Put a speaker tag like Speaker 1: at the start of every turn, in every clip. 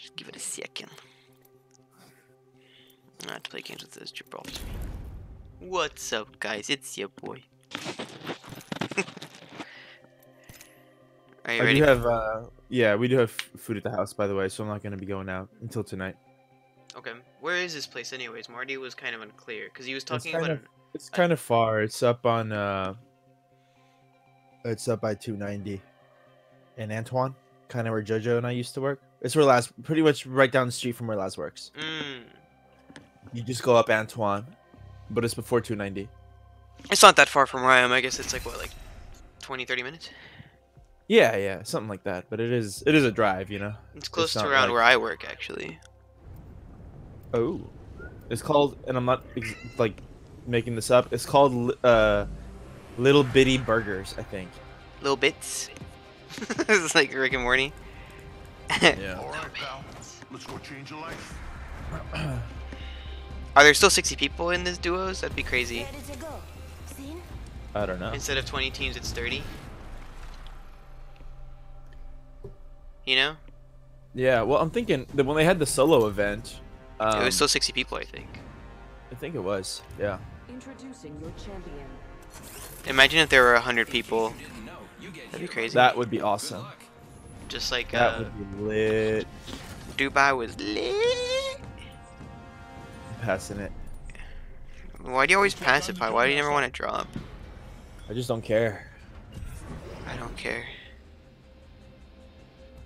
Speaker 1: Just give it a second. I have to play games with this Gibraltar. What's up, guys? It's your boy. Are you
Speaker 2: I
Speaker 1: ready?
Speaker 2: do have, uh, yeah, we do have food at the house, by the way, so I'm not going to be going out until tonight.
Speaker 1: Okay. Where is this place, anyways? Marty was kind of unclear because he was talking
Speaker 2: kind
Speaker 1: about.
Speaker 2: of- It's kind of far. It's up on, uh, it's up by 290 in Antoine, kind of where JoJo and I used to work. It's where Laz, pretty much right down the street from where Laz works.
Speaker 1: Mm,
Speaker 2: You just go up Antoine, but it's before 290.
Speaker 1: it's not that far from where I am. I guess it's like what, like 20, 30 minutes.
Speaker 2: Yeah, yeah, something like that. But it is, it is a drive, you know.
Speaker 1: It's close to around
Speaker 2: like-
Speaker 1: where I work, actually.
Speaker 2: Oh, it's called, and I'm not ex- like making this up. It's called uh, Little Bitty Burgers, I think.
Speaker 1: Little bits. it's like Rick and Morty.
Speaker 2: Yeah.
Speaker 3: All right, pal. Let's go change your life.
Speaker 1: Are there still 60 people in this duos? That'd be crazy.
Speaker 4: Ready to go. Seen?
Speaker 2: I don't know.
Speaker 1: Instead of 20 teams, it's 30. You know?
Speaker 2: Yeah, well, I'm thinking that when they had the solo event, um,
Speaker 1: it was still 60 people, I think.
Speaker 2: I think it was. Yeah.
Speaker 5: Introducing your champion.
Speaker 1: Imagine if there were 100 people. That'd be crazy.
Speaker 2: That would be awesome.
Speaker 1: Just like
Speaker 2: That
Speaker 1: uh,
Speaker 2: would be lit.
Speaker 1: Dubai was lit.
Speaker 2: I'm passing it.
Speaker 1: Why do you always pass it by? Why do you never want to drop?
Speaker 2: I just don't care.
Speaker 1: I don't care.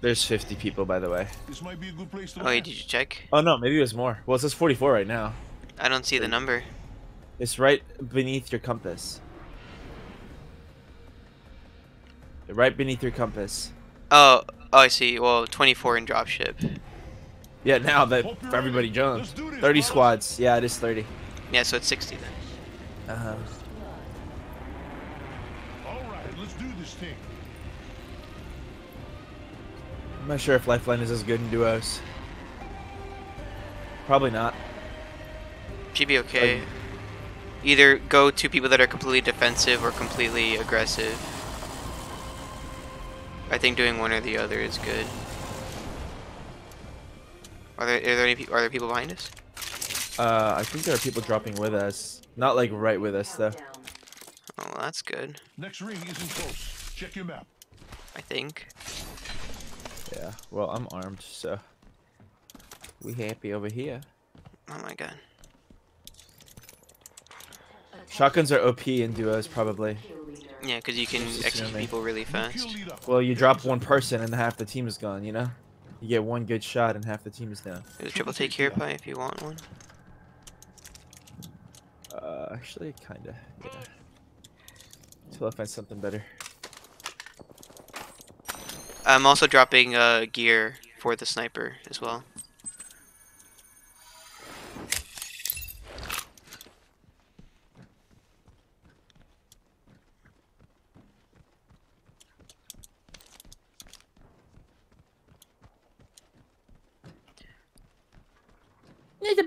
Speaker 2: There's 50 people, by the way.
Speaker 3: This might be a good place to
Speaker 1: Oh,
Speaker 3: land.
Speaker 1: did you check?
Speaker 2: Oh no, maybe it was more. Well, it says 44 right now.
Speaker 1: I don't see the number.
Speaker 2: It's right beneath your compass. Right beneath your compass.
Speaker 1: Oh, oh, I see. Well, 24 in dropship.
Speaker 2: Yeah, now that everybody
Speaker 3: ready.
Speaker 2: jumped.
Speaker 3: Let's do this,
Speaker 2: 30 squads. Yeah, it is 30.
Speaker 1: Yeah, so it's 60 then.
Speaker 2: Uh-huh.
Speaker 3: All right, let's do this thing.
Speaker 2: I'm not sure if Lifeline is as good in duos. Probably not.
Speaker 1: Should be okay. Either go to people that are completely defensive or completely aggressive. I think doing one or the other is good. Are there, are there any people? Are there people behind us?
Speaker 2: Uh, I think there are people dropping with us. Not like right with us though.
Speaker 1: Oh, that's good.
Speaker 3: Next ring isn't close. Check your map.
Speaker 1: I think.
Speaker 2: Yeah. Well, I'm armed, so we happy over here.
Speaker 1: Oh my god.
Speaker 2: Shotguns are OP in duos probably.
Speaker 5: Kill.
Speaker 1: Yeah, because you can execute people really fast.
Speaker 2: Well, you drop one person and half the team is gone. You know. You get one good shot and half the team is down.
Speaker 1: There's a triple take here, pie, if you want one.
Speaker 2: Uh, actually, kinda. Yeah. Until I find something better.
Speaker 1: I'm also dropping uh, gear for the sniper as well.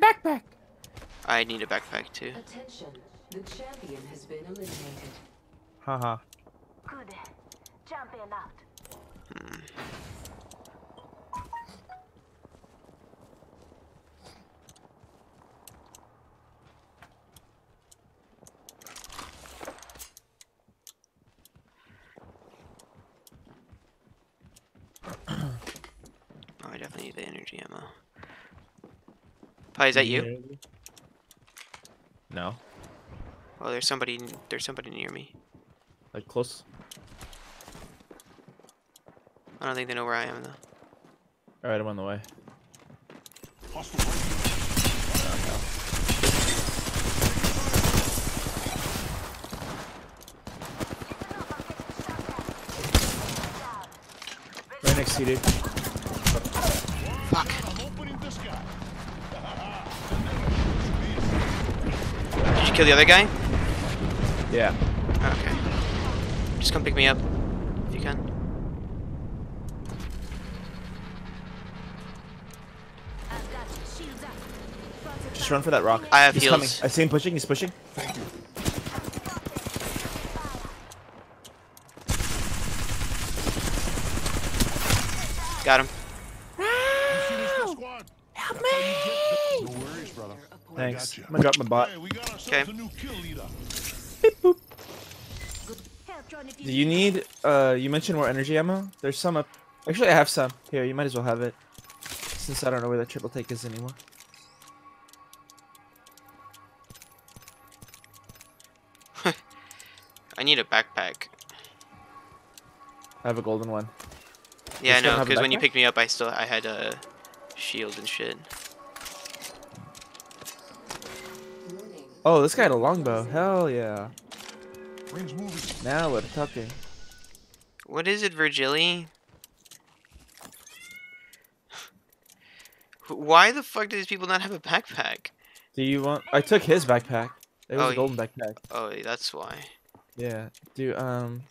Speaker 2: Backpack.
Speaker 1: I need a backpack too.
Speaker 5: Attention. The champion has been eliminated.
Speaker 2: Haha.
Speaker 4: Good. Champion out.
Speaker 1: Oh, hmm I definitely need the energy ammo. Pie, is that you?
Speaker 2: No.
Speaker 1: Oh, there's somebody. There's somebody near me.
Speaker 2: Like close.
Speaker 1: I don't think they know where I am though.
Speaker 2: All right, I'm on the way.
Speaker 3: Right.
Speaker 2: Right next to you, dude.
Speaker 1: Kill the other guy?
Speaker 2: Yeah.
Speaker 1: Okay. Just come pick me up if you can.
Speaker 4: I've got shields up. Front
Speaker 2: Just run for that rock.
Speaker 1: I have
Speaker 2: He's
Speaker 1: heals.
Speaker 2: coming. I see him pushing. He's pushing.
Speaker 1: Got him.
Speaker 3: You see this squad.
Speaker 2: Help
Speaker 3: That's how you get
Speaker 2: me!
Speaker 3: the- No worries, brother.
Speaker 2: Thanks.
Speaker 3: Gotcha.
Speaker 2: I'm gonna drop my bot.
Speaker 3: Hey, we got ourselves
Speaker 1: Okay.
Speaker 3: a new kill leader.
Speaker 4: Help John if
Speaker 2: Do you
Speaker 4: need
Speaker 2: need? Uh, you mentioned more energy ammo. There's some up. Actually, I have some. Here, you might as well have it. Since I don't know where the triple take is anymore.
Speaker 1: I need a backpack.
Speaker 2: I have a golden one.
Speaker 1: Yeah, I know, because when you picked me up, I still I had a shield and shit.
Speaker 2: Oh, this guy had a longbow. Hell yeah. Now we're talking.
Speaker 1: What is it, Virgili? Why the fuck do these people not have a backpack?
Speaker 2: Do you want? I took his backpack. It was
Speaker 1: Oh,
Speaker 2: a golden backpack.
Speaker 1: Oh, that's why.
Speaker 2: Yeah. Do um.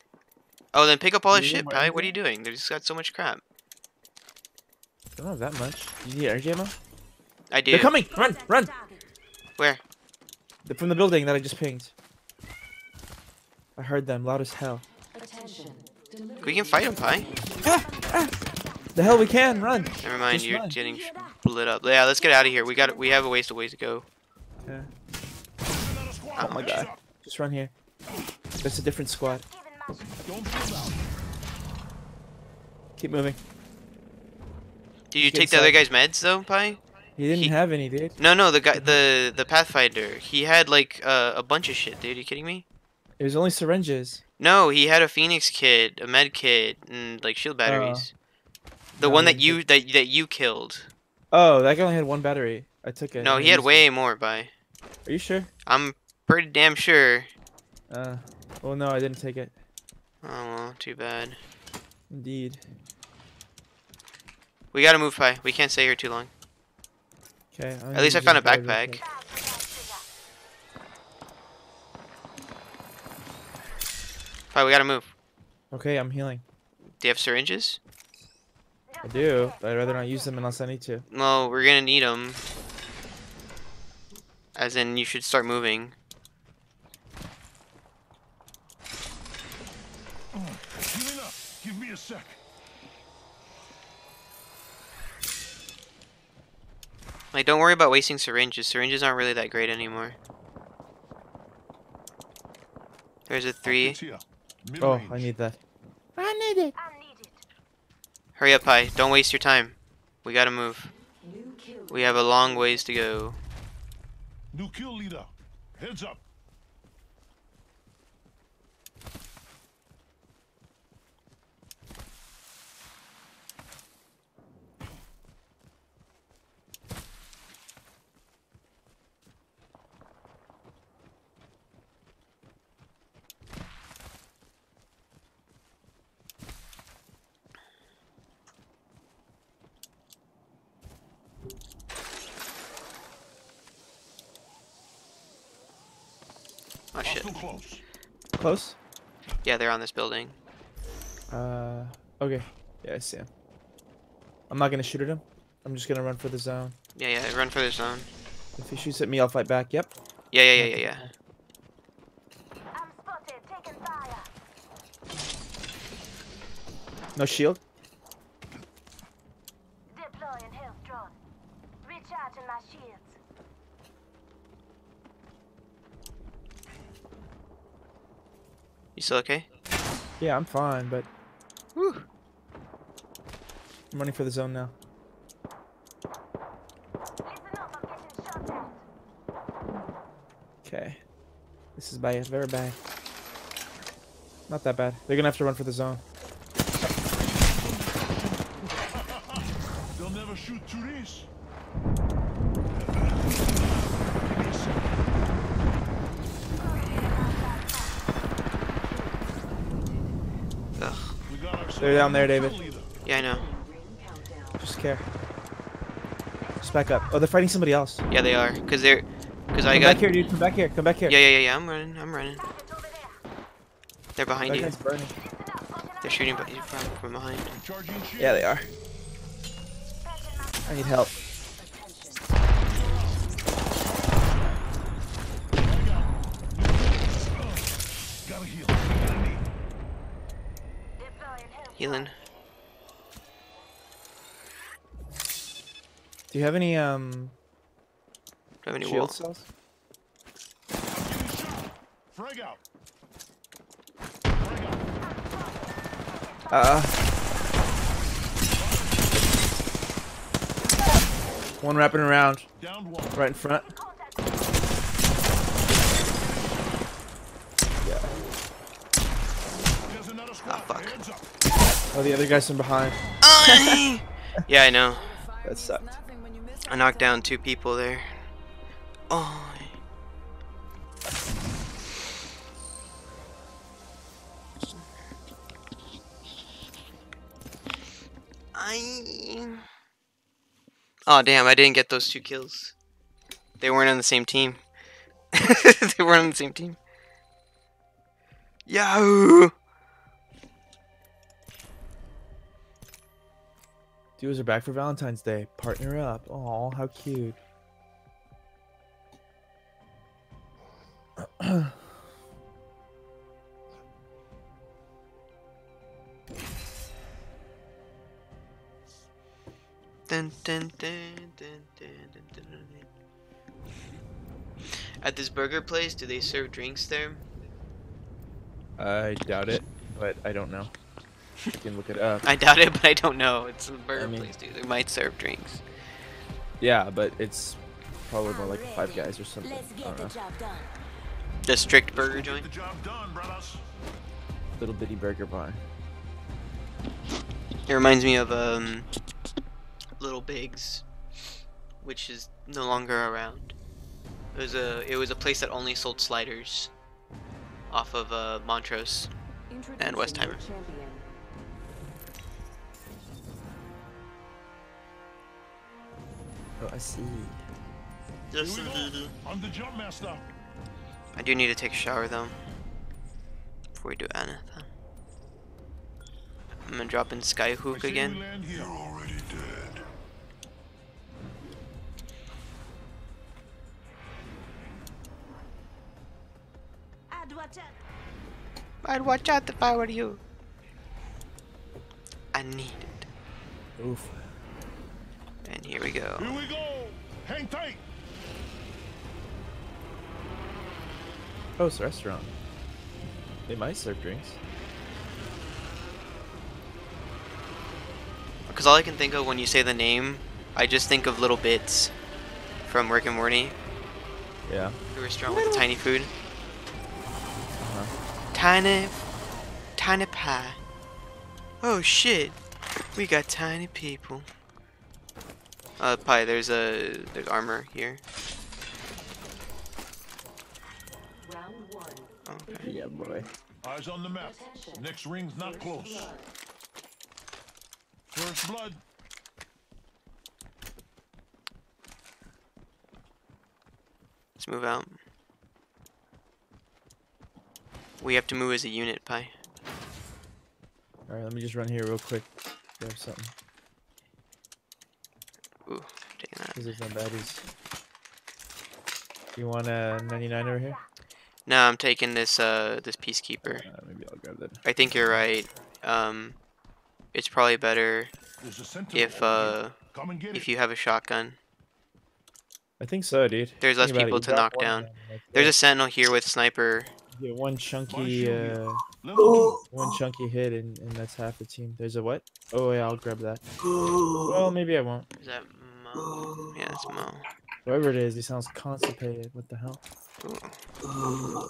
Speaker 1: Oh, then pick up all
Speaker 2: Do
Speaker 1: his shit,
Speaker 2: more
Speaker 1: Pi. What are you doing? They just got so much crap.
Speaker 2: I don't have that much. You need energy ammo?
Speaker 1: I do.
Speaker 2: They're coming! Run! Run!
Speaker 1: Where?
Speaker 2: They're from the building that I just pinged. I heard them loud as hell.
Speaker 1: We can fight them, Pi. Ah, ah.
Speaker 2: The hell we can run.
Speaker 1: Never mind,
Speaker 2: Just
Speaker 1: you're
Speaker 2: run.
Speaker 1: getting sh- lit up. Yeah, let's get out of here. We got we have a ways to ways to go.
Speaker 2: Yeah.
Speaker 3: Another.
Speaker 2: Oh my god.
Speaker 3: up.
Speaker 2: Just run here. That's a different squad.
Speaker 3: Don't pull out.
Speaker 2: Keep moving.
Speaker 1: Did you
Speaker 2: Get
Speaker 1: take the other guy's meds though, Pi?
Speaker 2: He didn't
Speaker 1: He-
Speaker 2: have any, dude.
Speaker 1: No, no, the guy, the the Pathfinder. He had like uh, a bunch of shit, dude. Are you kidding me?
Speaker 2: It was only syringes.
Speaker 1: No, he had a Phoenix kit, a med kit, and like shield batteries. the
Speaker 2: no,
Speaker 1: one that you that that you killed.
Speaker 2: Oh, that guy only had one battery. I took it.
Speaker 1: No, he had way more,
Speaker 2: By. Are you sure?
Speaker 1: I'm pretty damn sure.
Speaker 2: Uh. Well, no, I didn't take it.
Speaker 1: Oh well, too bad.
Speaker 2: Indeed.
Speaker 1: We gotta move, Pi. We can't stay here too long.
Speaker 2: Okay.
Speaker 1: At least I found a backpack. Alright, we gotta move.
Speaker 2: Okay, I'm healing.
Speaker 1: Do you have syringes?
Speaker 2: I do, but I'd rather not use them unless I need to.
Speaker 1: Well, we're gonna need them. As in, you should start moving.
Speaker 3: Oh, healing. Give me a sec.
Speaker 1: Like, don't worry about wasting syringes. Syringes aren't really that great anymore. There's a three.
Speaker 3: It's here.
Speaker 2: Oh,
Speaker 3: Mid-range.
Speaker 2: I need that. I need it.
Speaker 1: Hurry up, Pi. Don't waste your time. We gotta move. We have a long ways to go.
Speaker 3: New kill leader. Heads up.
Speaker 1: Shit.
Speaker 3: Hostile close.
Speaker 2: Close.
Speaker 1: Yeah, they're on this building.
Speaker 2: Uh. Okay. Yeah, I see him. I'm not gonna shoot at him. I'm just gonna run for the zone.
Speaker 1: Yeah, yeah, run for the zone.
Speaker 2: If he shoots at me, I'll fight back. Yep.
Speaker 1: Yeah, yeah, yeah, yeah, yeah.
Speaker 4: I'm spotted, taking fire.
Speaker 2: No shield.
Speaker 4: Deploying health drone. Recharging my shields.
Speaker 1: You still okay?
Speaker 2: Yeah, I'm fine, but
Speaker 1: Whew.
Speaker 2: I'm running for the zone now.
Speaker 4: Listen up, I'm getting shot at.
Speaker 2: Okay. This is bad. Very bad. Not that bad. They're gonna have to run for the zone.
Speaker 3: They'll never shoot through this.
Speaker 1: Ugh.
Speaker 3: We got ourselves
Speaker 2: They're down there, David.
Speaker 1: Yeah, I know.
Speaker 2: Just care. Just back up. Oh, they're fighting somebody else.
Speaker 1: Yeah, they are. Cause they're, cause I got.
Speaker 2: Come back here, dude. Come back here. Come back here.
Speaker 1: Yeah, yeah, yeah, yeah. I'm running. I'm running.
Speaker 4: Target over there.
Speaker 1: They're behind
Speaker 2: That
Speaker 1: you.
Speaker 2: guy's burning.
Speaker 4: Listen up, watching out.
Speaker 1: They're shooting from, from behind.
Speaker 2: Yeah, they are. I need help.
Speaker 1: Healing.
Speaker 2: Do you have any um
Speaker 1: Do I have any
Speaker 2: shield
Speaker 1: wall?
Speaker 2: cells?
Speaker 3: Frag out. Frag out.
Speaker 2: Uh. One wrapping around,
Speaker 3: one.
Speaker 2: right in front.
Speaker 3: Another squad.
Speaker 1: fuck.
Speaker 2: Oh, the other guy's from behind.
Speaker 1: Oh, yeah, I know.
Speaker 2: That sucked.
Speaker 1: I knocked down two people there. Oh. I. Oh damn! I didn't get those two kills. They weren't on the same team. they weren't on the same team. Yahoo!
Speaker 2: Duos are back for Valentine's Day. Partner up. Oh, how cute.
Speaker 1: At this burger place, do they serve drinks there?
Speaker 2: I doubt it, but I don't know. You can look it up.
Speaker 1: I doubt it, but I don't know. It's a burger
Speaker 2: mean-
Speaker 1: place, dude. They might serve drinks.
Speaker 2: Yeah, but it's probably more like Five Guys or something.
Speaker 4: Let's
Speaker 2: I
Speaker 4: get
Speaker 2: don't
Speaker 4: the job done.
Speaker 1: The strict burger
Speaker 3: Get
Speaker 1: joint.
Speaker 3: the job done, brothers.
Speaker 2: Little bitty burger bar.
Speaker 1: It reminds me of um, Little Bigs, which is no longer around. It was a it was a place that only sold sliders, off of uh, Montrose. And Westheimer.
Speaker 5: Champion.
Speaker 2: Oh, I see.
Speaker 3: Here we go. I'm the jump master.
Speaker 1: I do need to take a shower though. Before we do anything. I'm gonna drop in
Speaker 3: I
Speaker 1: Skyhook again.
Speaker 3: You're already dead.
Speaker 4: I'd watch out.
Speaker 1: I'd watch out if I were you. I need it.
Speaker 2: Oof.
Speaker 1: And here we go.
Speaker 3: Here we go. Hang tight.
Speaker 2: Oh, it's a restaurant. They might serve drinks.
Speaker 1: Because all I can think of when you say the name, I just think of little bits from Rick and Morty,
Speaker 2: Yeah.
Speaker 1: the restaurant with the tiny food.
Speaker 2: Uh-huh.
Speaker 1: Tiny, tiny pie. Oh shit, we got tiny people. Uh, pie. There's a there's armor here. Okay.
Speaker 2: Yeah, boy.
Speaker 3: Eyes on the map.
Speaker 5: Attention.
Speaker 3: Next ring's not
Speaker 5: First
Speaker 3: close.
Speaker 5: blood.
Speaker 3: First blood.
Speaker 1: Let's move out. We have to move as a unit, pie.
Speaker 2: All right, let me just run here real quick. Grab something.
Speaker 1: Ooh, taking that.
Speaker 2: Cause there's no baddies. You want a 99 over here?
Speaker 1: No, I'm taking this uh this peacekeeper.
Speaker 2: Uh, maybe I'll grab that.
Speaker 1: I think you're right. Um, it's probably better
Speaker 3: There's a sentinel
Speaker 1: if uh
Speaker 3: here. Come and get
Speaker 1: if you have a shotgun.
Speaker 2: I think so, dude.
Speaker 1: There's less
Speaker 2: Think about it,
Speaker 1: people to knock down.
Speaker 2: of them
Speaker 1: There's a sentinel here with sniper.
Speaker 2: You get one chunky,
Speaker 3: My shield here.
Speaker 2: uh, one chunky hit, and, and that's half the team. There's a what? Oh yeah, I'll grab that. Well, maybe I won't.
Speaker 1: Is that Mo? Yeah, it's Mo.
Speaker 2: Whoever it is, he sounds constipated. What the hell?
Speaker 1: Ooh.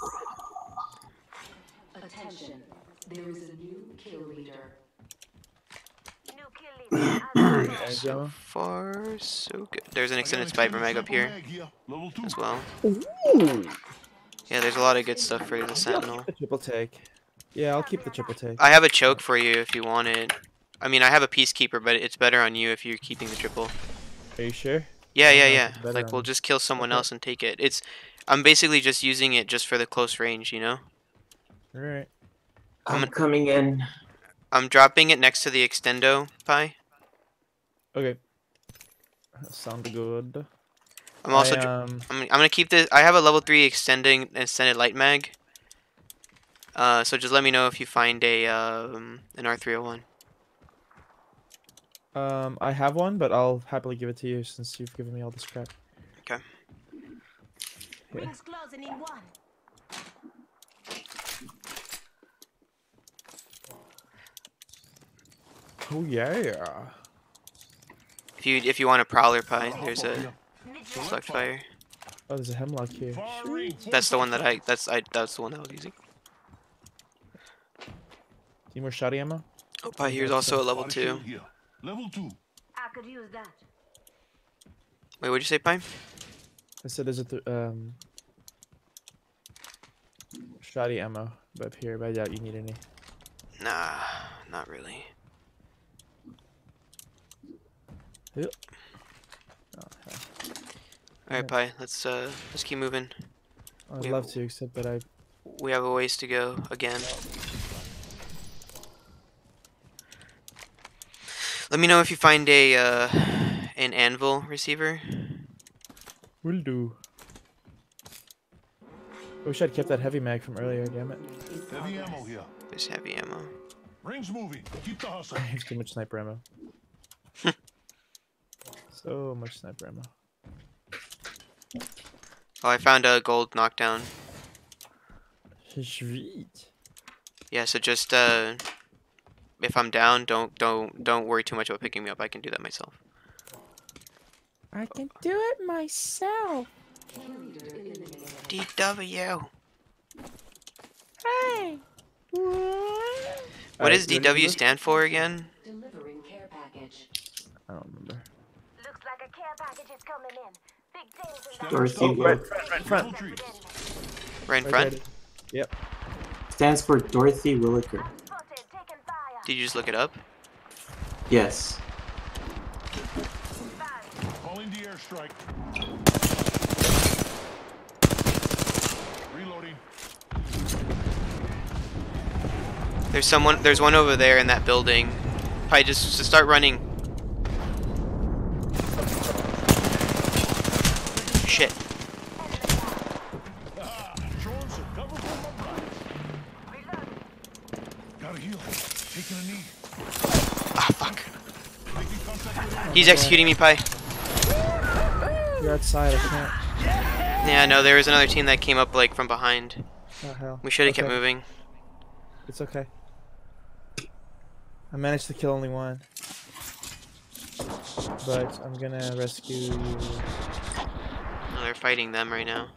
Speaker 5: Attention. There is a new kill leader.
Speaker 2: Guys,
Speaker 1: So far, so good. There's an extended
Speaker 3: an
Speaker 1: sniper mag up here
Speaker 3: mag here. Level two.
Speaker 1: as well. Yeah, there's a lot of good stuff for the
Speaker 2: I'll
Speaker 1: sentinel.
Speaker 2: the triple take. Yeah, I'll keep the triple take.
Speaker 1: I have a choke for you if you want it. I mean, I have a peacekeeper, but it's better on you if you're keeping the triple.
Speaker 2: Are you sure?
Speaker 1: Yeah, yeah,
Speaker 2: don't know if
Speaker 1: yeah.
Speaker 2: better
Speaker 1: Like we'll just kill someone
Speaker 2: Okay.
Speaker 1: else and take it. It's I'm basically just using it just for the close range, you know?
Speaker 2: All right.
Speaker 1: I'm
Speaker 6: I'm coming in.
Speaker 1: I'm dropping it next to the extendo pie.
Speaker 2: Okay. Sound good.
Speaker 1: I'm also
Speaker 2: I, um...
Speaker 1: I'm, I'm gonna keep this. I have a level three extending extended light mag. Uh, so just let me know if you find a um an R301.
Speaker 2: Um, I have one, but I'll happily give it to you since you've given me all this crap.
Speaker 1: Okay.
Speaker 2: Yeah.
Speaker 4: Rings closing in one.
Speaker 2: Oh yeah.
Speaker 1: If you if you want a prowler pie, there's a select fire.
Speaker 2: Oh, there's a hemlock here.
Speaker 1: That's the one that I that's I that's the one that I was using.
Speaker 2: Need more shotty ammo?
Speaker 1: Oh, pie here's also a level
Speaker 3: Body
Speaker 1: two.
Speaker 3: Shield Here. Level two.
Speaker 4: I could use that.
Speaker 1: Wait, what'd you say, pie?
Speaker 2: I said there's a th- um shotty ammo up here, but I doubt you need any.
Speaker 1: Nah, not really.
Speaker 2: Yep. Oh, hell.
Speaker 1: All right, pie. Let's uh let's keep moving.
Speaker 2: I'd
Speaker 1: We
Speaker 2: love
Speaker 1: have-
Speaker 2: to, except that I
Speaker 1: We have a ways to go again. Let me know if you find a uh, an anvil receiver.
Speaker 2: will do. I wish I'd kept that heavy mag from earlier, damn it.
Speaker 3: Heavy ammo here.
Speaker 1: There's heavy ammo.
Speaker 3: Rings moving. Keep the hustle.
Speaker 2: I have too much sniper ammo. so much sniper ammo.
Speaker 1: Oh, I found a gold knockdown.
Speaker 2: Sweet.
Speaker 1: Yeah, so just uh, if I'm down, don't don't don't worry too much about picking me up. I can do that myself.
Speaker 2: I can do it myself.
Speaker 5: Kill leader eliminated.
Speaker 1: DW.
Speaker 2: Hey.
Speaker 1: What does DW stand for again?
Speaker 5: Delivering care package.
Speaker 2: I don't remember.
Speaker 4: Looks like a care package is coming in. Big things in that.
Speaker 6: Dorothy
Speaker 3: Stop.
Speaker 2: Front, front,
Speaker 3: Level.
Speaker 1: Right in
Speaker 2: Right
Speaker 1: front.
Speaker 2: Yep.
Speaker 6: stands for Dorothy Williker.
Speaker 4: Spotted, taking fire.
Speaker 1: Did you just look it up?
Speaker 6: Yes.
Speaker 3: Calling the airstrike. Reloading.
Speaker 1: There's someone. There's one over there in that building. Probably just, just start running. Shit.
Speaker 3: Ah, throwing some cover for my bride.
Speaker 4: Reload.
Speaker 3: Gotta heal. Taking a knee.
Speaker 1: Ah, fuck.
Speaker 3: Making contact with enemy.
Speaker 1: He's executing me, Pi.
Speaker 2: You're outside. I can't.
Speaker 1: Yeah, no, there was another team that came up like from behind.
Speaker 2: Oh hell.
Speaker 1: We should have kept moving.
Speaker 2: It's okay. I managed to kill only one. But I'm gonna rescue you.
Speaker 1: No, they're fighting them right now.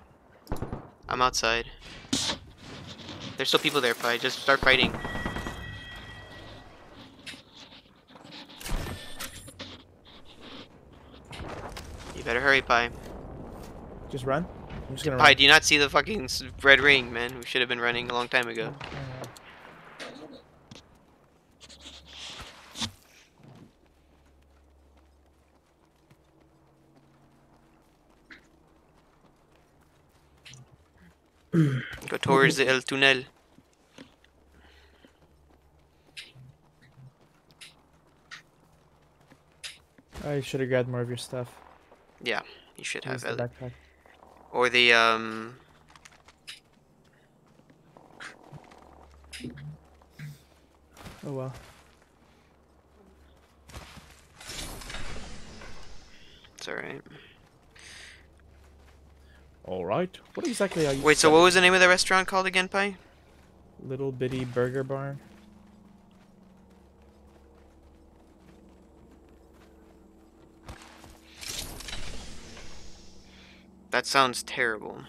Speaker 1: I'm outside. There's still people there, Pi. Just start fighting. Better hurry, Pi.
Speaker 2: Just run. I'm just gonna
Speaker 1: Pi,
Speaker 2: run.
Speaker 1: do you not see the fucking red ring, man? We should have been running a long time ago. Go towards the El Tunel.
Speaker 2: I should have grabbed more of your stuff.
Speaker 1: Yeah, you should
Speaker 2: Use
Speaker 1: have.
Speaker 2: the
Speaker 1: El-
Speaker 2: backpack.
Speaker 1: Or the, um...
Speaker 2: Oh well.
Speaker 1: It's alright.
Speaker 2: All right. What exactly are you?
Speaker 1: Wait, so what was the name of the restaurant called again, Pi?
Speaker 2: Little bitty burger barn.
Speaker 1: That sounds terrible.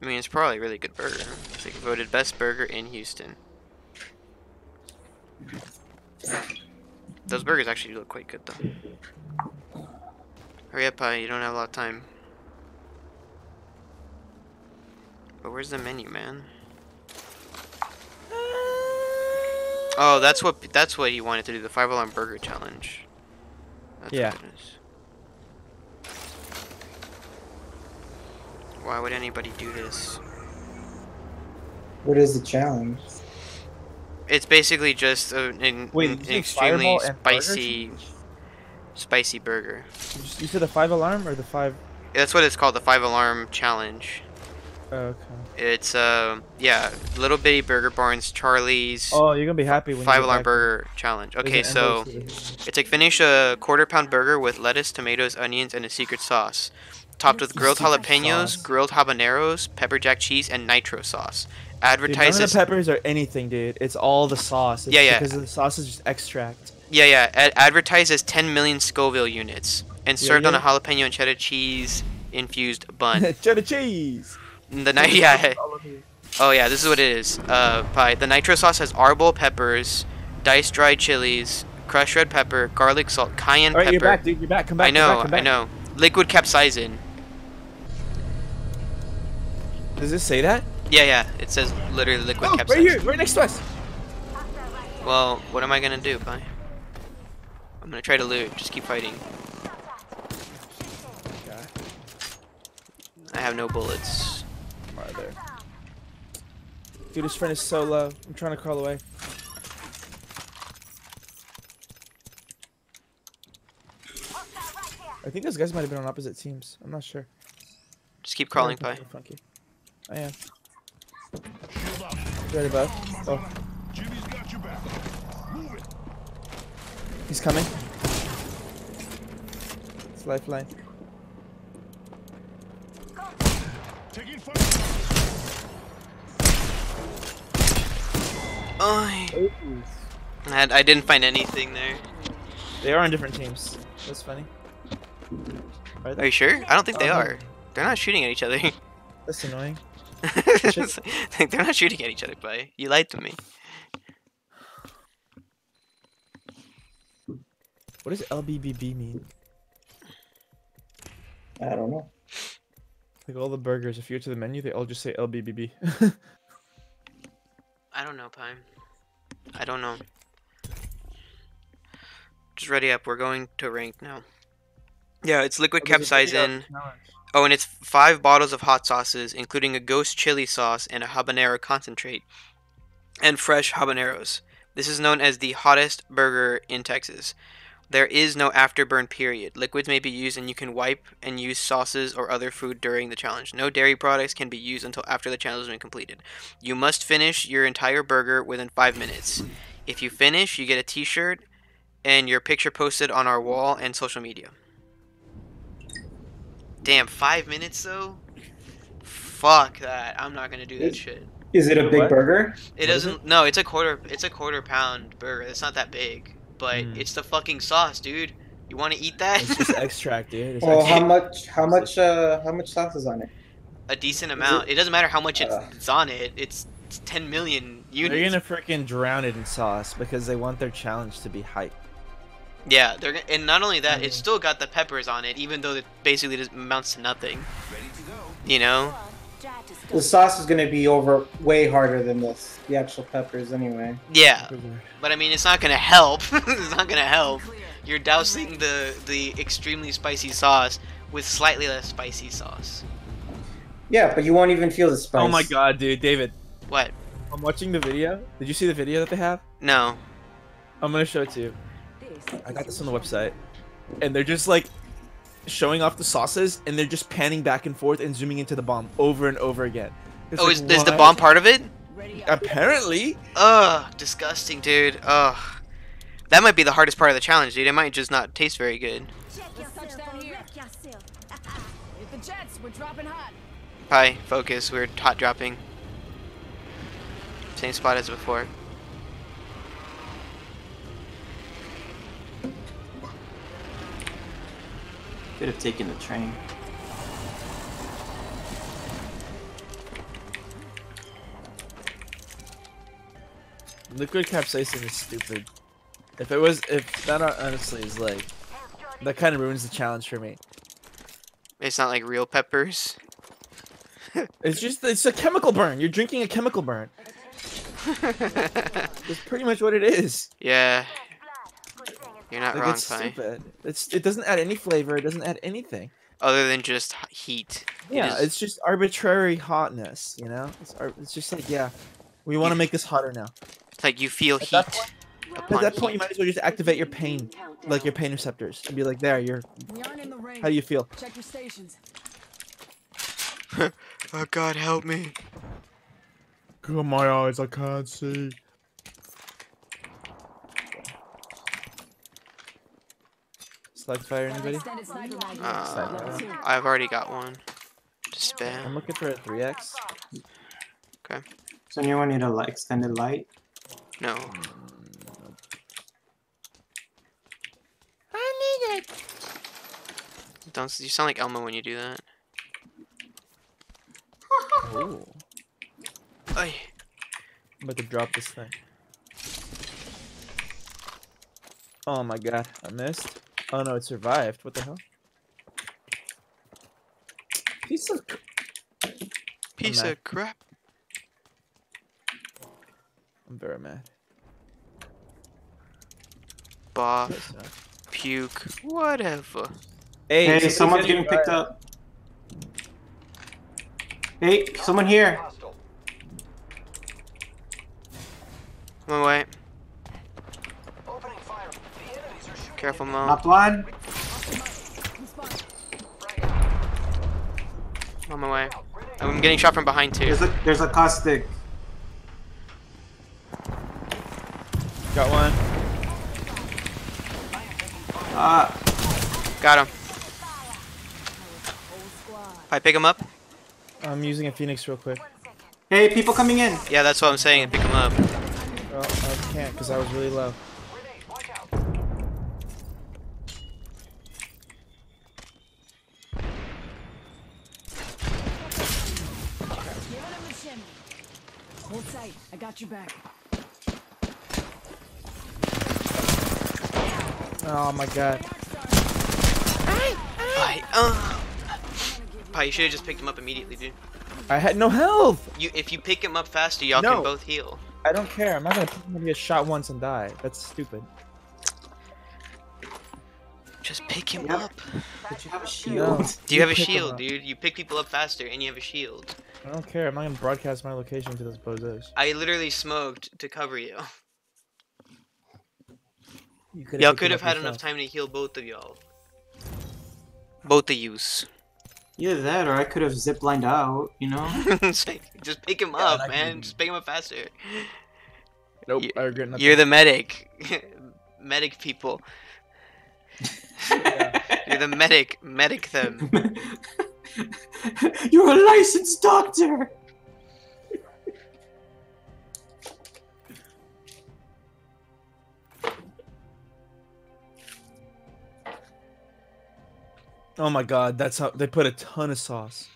Speaker 1: I mean, it's probably a really good burger. It's like voted best burger in Houston. Those burgers actually look quite good, though. Hurry up, Pi. You don't have a lot of time. But where's the menu, man? Oh, that's what that's what he wanted to do. The five alarm burger challenge. That's
Speaker 2: Yeah.
Speaker 1: What it is. Why would anybody do this?
Speaker 6: What is the challenge?
Speaker 1: It's basically just a, an,
Speaker 2: Wait,
Speaker 1: an
Speaker 2: did you say
Speaker 1: extremely
Speaker 2: Fireball burger
Speaker 1: spicy, spicy burger.
Speaker 2: You, said the five alarm or the five?
Speaker 1: That's what it's called, the five alarm challenge.
Speaker 2: Okay.
Speaker 1: It's uh yeah, little bitty burger barns, Charlie's,
Speaker 2: Oh, you're gonna be happy when
Speaker 1: five alarm
Speaker 2: back.
Speaker 1: burger challenge. Okay, so
Speaker 2: invoice
Speaker 1: it's like finish a quarter pound burger with lettuce, tomatoes, onions, and a secret sauce, topped with grilled jalapenos,
Speaker 2: sauce?
Speaker 1: grilled habaneros, pepper jack cheese, and nitro sauce.
Speaker 2: Dude, none of the peppers or anything, dude. It's all the sauce. It's
Speaker 1: Yeah, yeah.
Speaker 2: Because the sauce is just extract.
Speaker 1: Yeah, yeah. Ad- advertised as 10 million Scoville units and
Speaker 2: Yeah,
Speaker 1: served on a jalapeno and cheddar cheese infused bun.
Speaker 2: Cheddar cheese.
Speaker 1: the night, yeah. Oh yeah, this is what it is. Uh, pie. The nitro sauce has arbol peppers, diced dried chilies, crushed red pepper, garlic salt, cayenne
Speaker 2: All right,
Speaker 1: pepper.
Speaker 2: you're back, dude. You're back. Come back.
Speaker 1: I know,
Speaker 2: back, come
Speaker 1: I know. Liquid capsaicin.
Speaker 2: Does this say that?
Speaker 1: Yeah, yeah. It says literally liquid
Speaker 2: Oh, right here, right next to us.
Speaker 1: Well, what am I gonna do, pie? I'm gonna try to loot. Just keep fighting.
Speaker 2: Okay.
Speaker 1: I have no bullets.
Speaker 2: Right there. Dude, his friend is so low. I'm trying to crawl away. I think those guys might have been on opposite teams. I'm not sure.
Speaker 1: Just keep crawling, pie.
Speaker 2: Funky. I am.
Speaker 3: Shield up.
Speaker 2: Right above. Oh,
Speaker 3: Jimmy's got your back. Move oh. it.
Speaker 2: he's coming. It's lifeline.
Speaker 3: Taking fire.
Speaker 1: Oh, I, had, I didn't find anything there.
Speaker 2: They are on different teams. That's funny. Are
Speaker 1: Are you sure? I don't think they
Speaker 2: Oh.
Speaker 1: are. They're not shooting at each other.
Speaker 2: That's annoying.
Speaker 1: They're not shooting at each other, buddy. You lied to me.
Speaker 2: What does LBBB mean?
Speaker 6: I don't know.
Speaker 2: Like all the burgers, if you go to the menu, they all just say LBBB.
Speaker 1: I don't know, Pine. I don't know. Just ready up. We're going to rank now. Yeah, it's liquid oh, capsaicin. Oh, and it's five bottles of hot sauces, including a ghost chili sauce and a habanero concentrate, and fresh habaneros. This is known as the hottest burger in Texas. There is no afterburn period. Liquids may be used, and you can wipe and use sauces or other food during the challenge. No dairy products can be used until after the challenge has been completed. You must finish your entire burger within five minutes. If you finish, you get a T-shirt and your picture posted on our wall and social media. Damn, five minutes though? Fuck that. I'm not gonna do that shit.
Speaker 6: Is it a big
Speaker 2: What?
Speaker 6: burger?
Speaker 1: It
Speaker 2: What is
Speaker 1: doesn't. No, it's a quarter. It's a quarter pound burger. It's not that big, but
Speaker 2: Mm.
Speaker 1: it's the fucking sauce, dude. You want to eat that?
Speaker 2: It's just extract, dude. It's
Speaker 6: Well,
Speaker 2: extract.
Speaker 6: how much? How much? Uh, how much sauce is on it?
Speaker 1: a decent amount. It doesn't matter how much it's,
Speaker 6: Uh.
Speaker 1: it's on it. It's, it's 10 million
Speaker 2: They're gonna freaking drown it in sauce because they want their challenge to be hype.
Speaker 1: Yeah, they're and not only that, it's
Speaker 2: Mm.
Speaker 1: still got the peppers on it, even though it basically just amounts to nothing. You know?
Speaker 6: The sauce is gonna be over way harder than this. The actual peppers, anyway.
Speaker 1: Yeah, but I mean, it's not gonna help. it's not gonna help. You're dousing the the extremely spicy sauce with slightly less spicy sauce.
Speaker 6: Yeah, but you won't even feel the spice.
Speaker 2: Oh my god, dude, David.
Speaker 1: What?
Speaker 2: I'm watching the video. Did you see the video that they have?
Speaker 1: No.
Speaker 2: I'm gonna show it to you. I got this on the website, and they're just like showing off the sauces, and they're just panning back and forth and zooming into the bomb over and over again. It's
Speaker 1: Oh,
Speaker 2: like,
Speaker 1: is, is the bomb part of it?
Speaker 2: Apparently.
Speaker 1: Ugh, disgusting, dude. Ugh. That might be the hardest part of the challenge, dude. It might just not taste very good.
Speaker 4: Touchdown here. Hit the jets. We're dropping hot.
Speaker 1: Hi, focus. We're hot dropping. Same spot as before.
Speaker 6: Could have taken the train.
Speaker 2: Liquid capsaicin is stupid. If it was, if that honestly is like, that kind of ruins the challenge for me.
Speaker 1: It's not like real peppers.
Speaker 2: It's just, it's a chemical burn. You're drinking a chemical burn. That's pretty much what it is.
Speaker 1: yeah. You're not
Speaker 2: Like
Speaker 1: wrong,
Speaker 2: it's
Speaker 1: Pi.
Speaker 2: stupid. It's it doesn't add any flavor. It doesn't add anything.
Speaker 1: Other than just heat.
Speaker 2: Yeah,
Speaker 1: is-
Speaker 2: it's just arbitrary hotness. You know, it's ar- it's just like yeah, we want to make this hotter now.
Speaker 1: It's like you feel
Speaker 2: At
Speaker 1: heat.
Speaker 2: that point-
Speaker 1: upon
Speaker 2: At that point, you might as well just activate your pain, like your pain receptors, and be like, there, you're.
Speaker 7: We aren't in the rain.
Speaker 2: How do you feel?
Speaker 7: Check your stations.
Speaker 1: Oh God, help me!
Speaker 2: God, my eyes, I can't see. Select fire, anybody?
Speaker 4: Extended sniper mag here.
Speaker 1: Uh, I've already got one. To
Speaker 2: I'm looking for a 3x. Okay.
Speaker 6: Does anyone need a li- extended light?
Speaker 1: No. I need it. Don't you sound like Elmo when you do that?
Speaker 2: Ooh.
Speaker 1: Ay.
Speaker 2: I'm about to drop this thing. Oh my god, I missed. Oh no, it survived. What the hell?
Speaker 6: Piece of.
Speaker 1: Piece of crap.
Speaker 2: I'm very mad.
Speaker 1: Boff. Puke. Whatever.
Speaker 2: Hey,
Speaker 6: Hey, someone's
Speaker 2: getting
Speaker 6: getting picked
Speaker 2: fire.
Speaker 6: up. Hey, someone here.
Speaker 1: One way. Careful, Mo.
Speaker 6: Knocked one.
Speaker 4: Respawn.
Speaker 1: On my way. I'm getting shot from behind too.
Speaker 6: There's a there's a caustic.
Speaker 2: Got one.
Speaker 6: Uh,
Speaker 1: Got him. I pick him up.
Speaker 2: I'm using a phoenix real quick.
Speaker 6: hey, people coming in.
Speaker 1: Yeah, that's what I'm saying. Pick him up.
Speaker 2: Well, I can't because I was really low.
Speaker 4: Giving him the shimmy. Hold tight. I got your back.
Speaker 2: Oh my god.
Speaker 1: Bye. Uh. Bye, you should have just picked him up immediately, dude.
Speaker 2: I had no health.
Speaker 1: You, if you pick him up faster, y'all
Speaker 2: No.
Speaker 1: can both heal.
Speaker 2: I don't care. I'm not gonna pick him up, get shot once and die. That's stupid.
Speaker 1: Just pick him
Speaker 6: Yep.
Speaker 1: up.
Speaker 6: But you have a
Speaker 2: No.
Speaker 6: shield.
Speaker 1: Do you have a shield,
Speaker 2: up.
Speaker 1: dude? You pick people up faster, and you have a shield.
Speaker 2: I don't care. I'm not gonna broadcast my location to those bozos.
Speaker 1: I literally smoked to cover you.
Speaker 2: You could've
Speaker 1: Y'all could have
Speaker 2: up
Speaker 1: had enough time to heal both of y'all. Both of yous.
Speaker 6: Either that, or I could have ziplined out. You know.
Speaker 1: Just pick him
Speaker 2: Yeah,
Speaker 1: up, man.
Speaker 2: could've-
Speaker 1: Just pick him up faster.
Speaker 2: Nope.
Speaker 1: You-
Speaker 2: I regret nothing.
Speaker 1: You're the medic. medic people. You're the medic. Medic them.
Speaker 6: You're a licensed doctor.
Speaker 2: Oh my god, that's how they put a ton of sauce.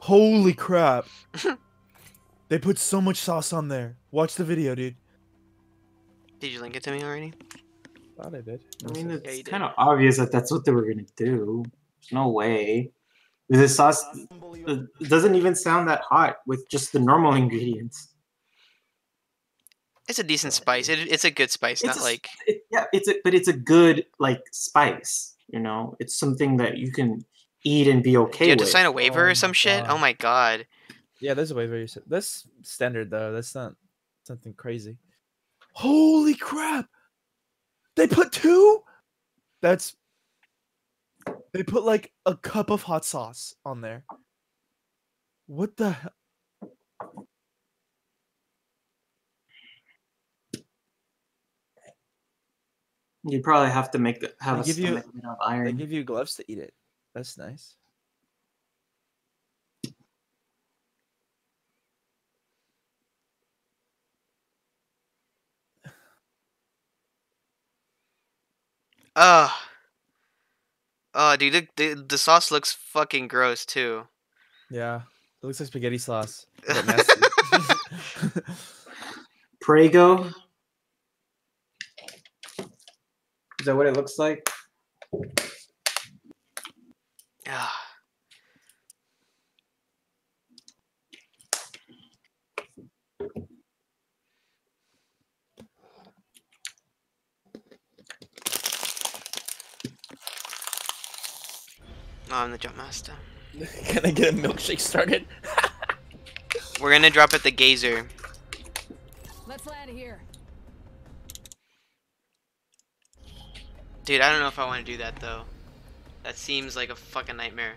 Speaker 2: Holy crap. they put so much sauce on there. Watch the video, dude.
Speaker 1: Did you link it to me already?
Speaker 2: Thought I did.
Speaker 6: I mean,
Speaker 1: Yeah,
Speaker 6: it's
Speaker 1: did.
Speaker 6: kind of obvious that that's what they were gonna do. There's no way. The sauce doesn't even sound that hot with just the normal ingredients.
Speaker 1: It's a decent spice. It, it's a good spice,
Speaker 6: It's
Speaker 1: not
Speaker 6: a s-
Speaker 1: like
Speaker 6: It, yeah, it's a, but it's a good like spice. You know, it's something that you can eat and be okay
Speaker 1: you have to
Speaker 6: with.
Speaker 1: sign a waiver
Speaker 2: Oh
Speaker 1: or some
Speaker 2: my
Speaker 1: shit. Oh
Speaker 2: God.
Speaker 1: my god.
Speaker 2: Yeah, there's a way very si- that's standard though. That's not something crazy. Holy crap! They put two? That's they put like a cup of hot sauce on there. What the
Speaker 6: You'd probably have to make the, have
Speaker 2: They
Speaker 6: a
Speaker 2: give you-
Speaker 6: stomach made of
Speaker 2: They give you gloves to eat it. That's nice.
Speaker 1: Ugh. Oh, dude, the, the, the sauce looks fucking gross too.
Speaker 2: Yeah. It looks like spaghetti sauce. but.
Speaker 6: Prego. Is that what it looks like?
Speaker 1: Ugh. Oh, I'm the jump master.
Speaker 2: Can I get a milkshake started?
Speaker 1: We're gonna drop at the Geyser.
Speaker 4: Let's land here.
Speaker 1: Dude, I don't know if I want to do that though. That seems like a fucking nightmare.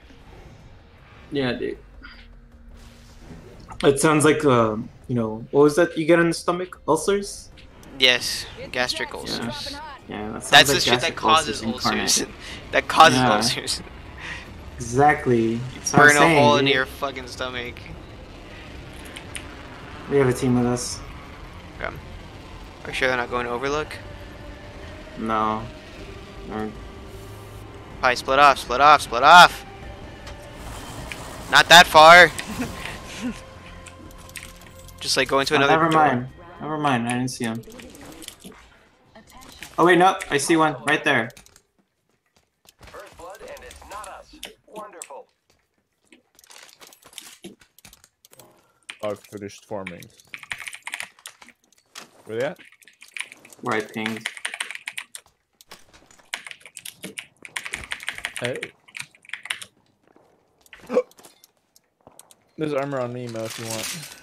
Speaker 6: Yeah, dude. It sounds like uh, you know, what was that you get in the stomach? Ulcers?
Speaker 1: Yes, gastric ulcers.
Speaker 4: dropping hot.
Speaker 6: Yeah, that
Speaker 1: That's
Speaker 6: like
Speaker 1: the shit that causes
Speaker 6: incarnate.
Speaker 1: ulcers. that causes
Speaker 6: Yeah.
Speaker 1: ulcers.
Speaker 6: Exactly. That's what I'm
Speaker 1: Burn a
Speaker 6: saying,
Speaker 1: hole
Speaker 6: dude.
Speaker 1: into your fucking stomach.
Speaker 6: We have a team with us.
Speaker 1: Are you sure they're not going to Overlook?
Speaker 6: No. Or-
Speaker 1: Probably split off, split off, split off. Not that far. Just like go into
Speaker 6: Oh,
Speaker 1: another
Speaker 6: never
Speaker 1: door.
Speaker 6: mind. Never mind. I didn't see him. Oh wait, no. I see one right there.
Speaker 7: First blood, and it's not us. Wonderful.
Speaker 2: I've finished forming. Where they at?
Speaker 6: Where I pinged.
Speaker 2: Hey. There's armor on me, Mo, if you want.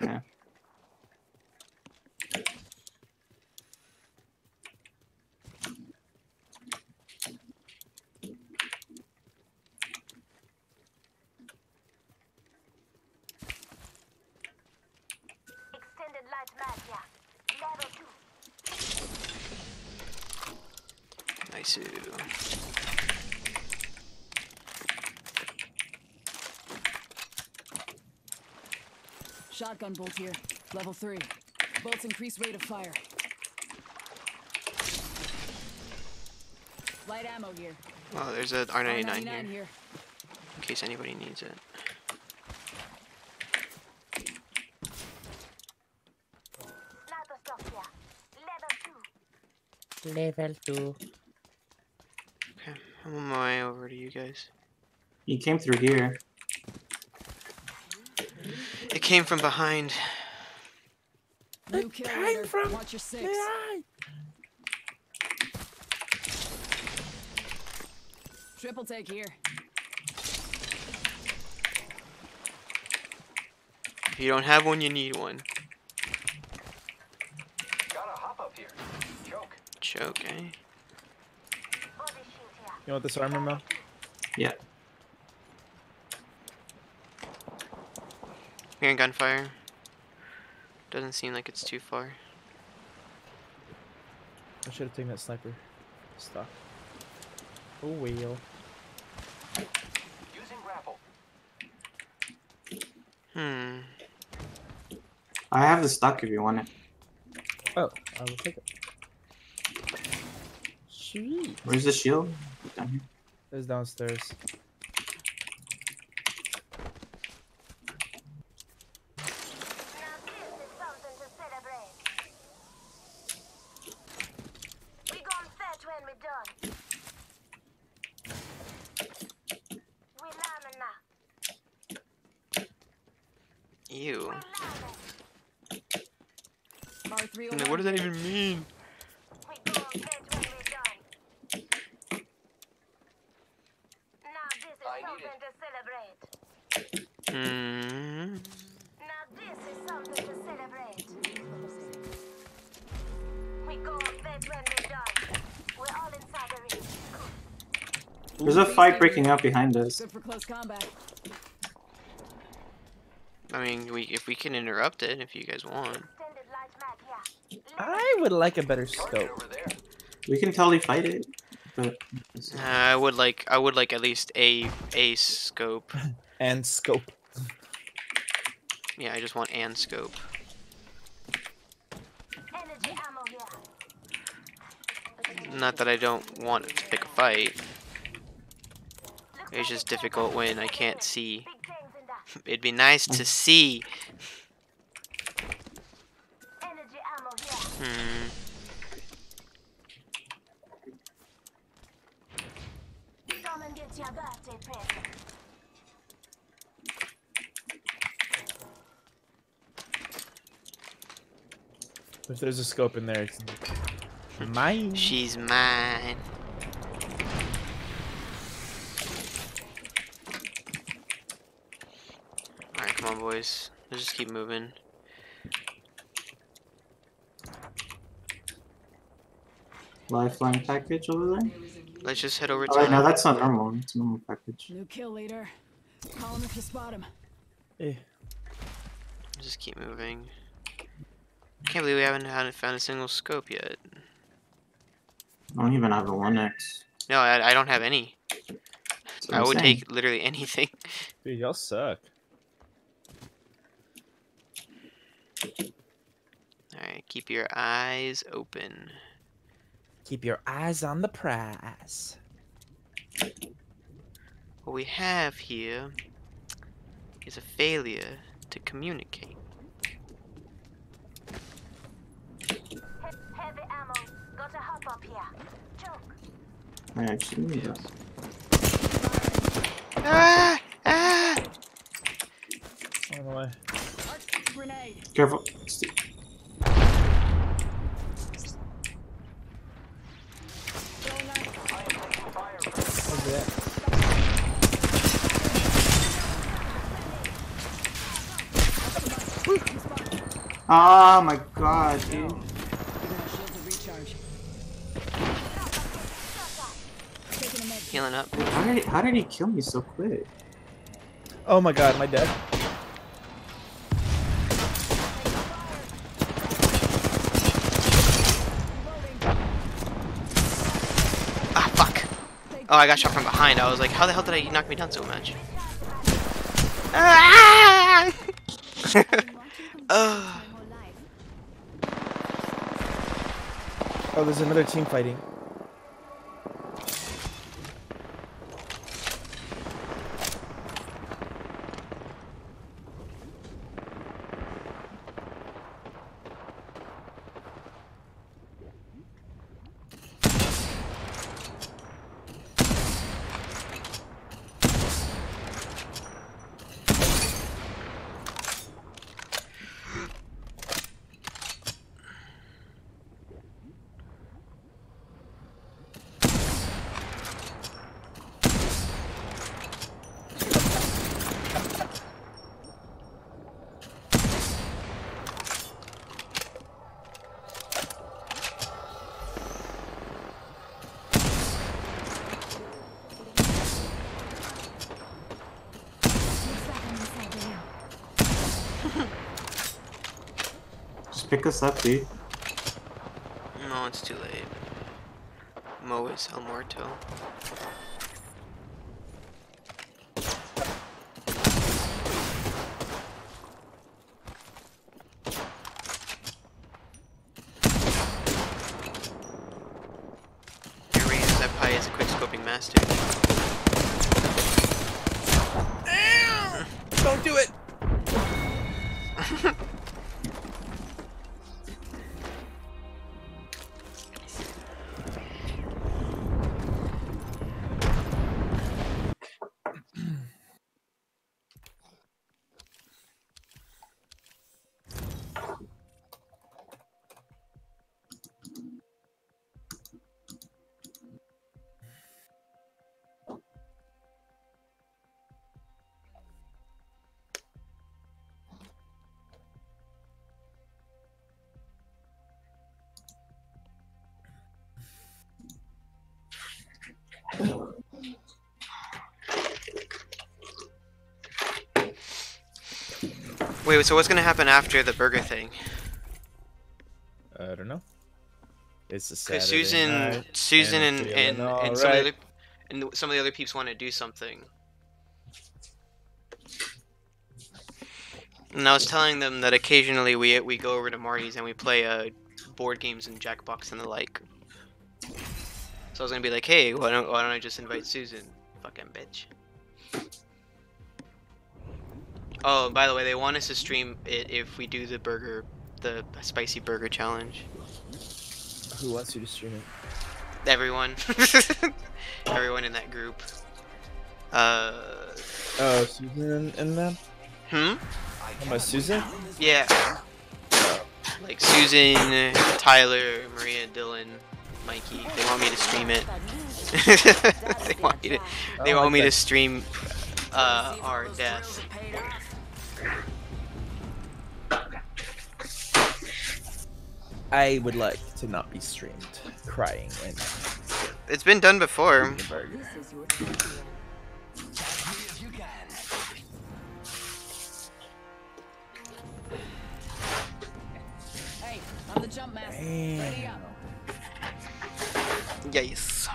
Speaker 6: Yeah.
Speaker 8: Extended light mag, yeah. Level 2.
Speaker 1: Nice.
Speaker 4: Shotgun bolt here. Level 3. Bolts increase rate of fire. Light ammo here.
Speaker 1: Oh, there's a R99
Speaker 4: R99
Speaker 1: here,
Speaker 4: here.
Speaker 1: in case anybody needs it.
Speaker 8: Sniper stock here. Level 2.
Speaker 2: Level 2.
Speaker 1: Okay, I'm on my way over to you guys.
Speaker 6: He came through here.
Speaker 1: It came from behind.
Speaker 4: New kill leader. Watch your six. Triple take here.
Speaker 1: If you don't have one, you need one.
Speaker 7: Gotta hop up here. Choke.
Speaker 1: Choke, eh?
Speaker 8: Body shield here.
Speaker 2: You want this armor, Mo?
Speaker 6: Yeah.
Speaker 1: Hearing gunfire. Doesn't seem like it's too far.
Speaker 2: I should have taken that sniper stock. Oh, wheel.
Speaker 7: Using grapple.
Speaker 1: Hmm.
Speaker 6: I have the stock if you want it.
Speaker 2: Oh, I will take it. Sweet.
Speaker 6: Where's the shield? Down here.
Speaker 2: It's downstairs.
Speaker 8: Now this is something to celebrate. We gon' fetch when we done. We lining now.
Speaker 1: Ew.
Speaker 8: We lining.
Speaker 4: R3
Speaker 1: I mean, what does that even mean?
Speaker 8: We gon' fetch when we done. Now this is
Speaker 7: I need
Speaker 8: something
Speaker 7: it.
Speaker 8: to celebrate.
Speaker 1: Hmm.
Speaker 8: Now this is something to celebrate. We gon' fetch when we done. We're all inside the ring.
Speaker 6: There's breaking out behind us.
Speaker 4: Good for close combat.
Speaker 1: I mean, we if we can interrupt it if you guys want.
Speaker 8: Extended light mag here.
Speaker 2: I would like a better scope.
Speaker 6: We can totally fight it. But
Speaker 1: Uh, I would like I would like at least a a scope.
Speaker 2: And scope.
Speaker 1: Yeah, I just want and scope.
Speaker 8: Energy ammo here.
Speaker 1: Not that I don't want to pick a fight.
Speaker 8: Looks
Speaker 1: It's just difficult when I can't see.
Speaker 8: Big things in that.
Speaker 1: It'd be nice to see.
Speaker 8: Energy ammo here.
Speaker 1: Hmm.
Speaker 8: Come and get your birthday present.
Speaker 2: If there's a scope in there, it's mine.
Speaker 1: She's mine. Alright, come. Let's just keep moving.
Speaker 6: lifeline package over there.
Speaker 1: Let's just head over
Speaker 6: Oh wait, no, that's not normal. It's a normal package.
Speaker 4: New kill leader. Call him if you spot him.
Speaker 2: Hey.
Speaker 1: Just keep moving. Can't believe we haven't had found a single scope yet.
Speaker 6: I don't even have a 1x.
Speaker 1: No, I, I don't have any. I would
Speaker 6: saying.
Speaker 1: take literally anything.
Speaker 2: Dude, y'all suck.
Speaker 1: Alright, keep your eyes open.
Speaker 2: Keep your eyes on the prize.
Speaker 1: What we have here is a failure to communicate.
Speaker 8: He- heavy ammo. Gotta hop up here. Choke.
Speaker 6: I actually need that.
Speaker 1: Ah! Ah!
Speaker 2: On the way.
Speaker 4: Grenade.
Speaker 6: Careful.
Speaker 4: Throwing out.
Speaker 6: Oh my god, dude.
Speaker 4: Giving our shields a recharge. Taking a med.
Speaker 1: Healing up.
Speaker 6: How did, he, how did he kill me so quick?
Speaker 2: Oh my god, am I dead?
Speaker 1: Ah, fuck! Oh, I got shot from behind. I was like, how the hell did I knock me down so much? Ah! Ugh.
Speaker 2: Oh, there's another team fighting.
Speaker 6: Just pick us up, dude.
Speaker 1: No, it's too late. Mo is El Muerto. Wait, so what's gonna happen after the burger thing?
Speaker 2: I don't know. It's a Saturday
Speaker 1: Susan,
Speaker 2: night,
Speaker 1: Susan, and
Speaker 2: feeling
Speaker 1: and, and some of the other, and some of the other peeps want to do something. And I was telling them that occasionally we we go over to Marty's and we play uh, board games and Jackbox and the like. So I was gonna be like, hey, why don't why don't I just invite Susan? Fucking bitch. Oh, by the way, they want us to stream it if we do the burger, the spicy burger challenge.
Speaker 2: Who wants you to stream it?
Speaker 1: Everyone. Everyone in that group. Uh.
Speaker 2: Oh, Susan and, and them?
Speaker 1: Hmm?
Speaker 2: How about Susan?
Speaker 1: Yeah. Like Susan, Tyler, Maria, Dylan, Mikey. They want me to stream it. they want me to. They want me to stream uh, our death.
Speaker 2: I would like to not be streamed crying and
Speaker 1: it's been done before.
Speaker 5: Hey, I'm the
Speaker 4: jump master. Ready up.
Speaker 1: Yes.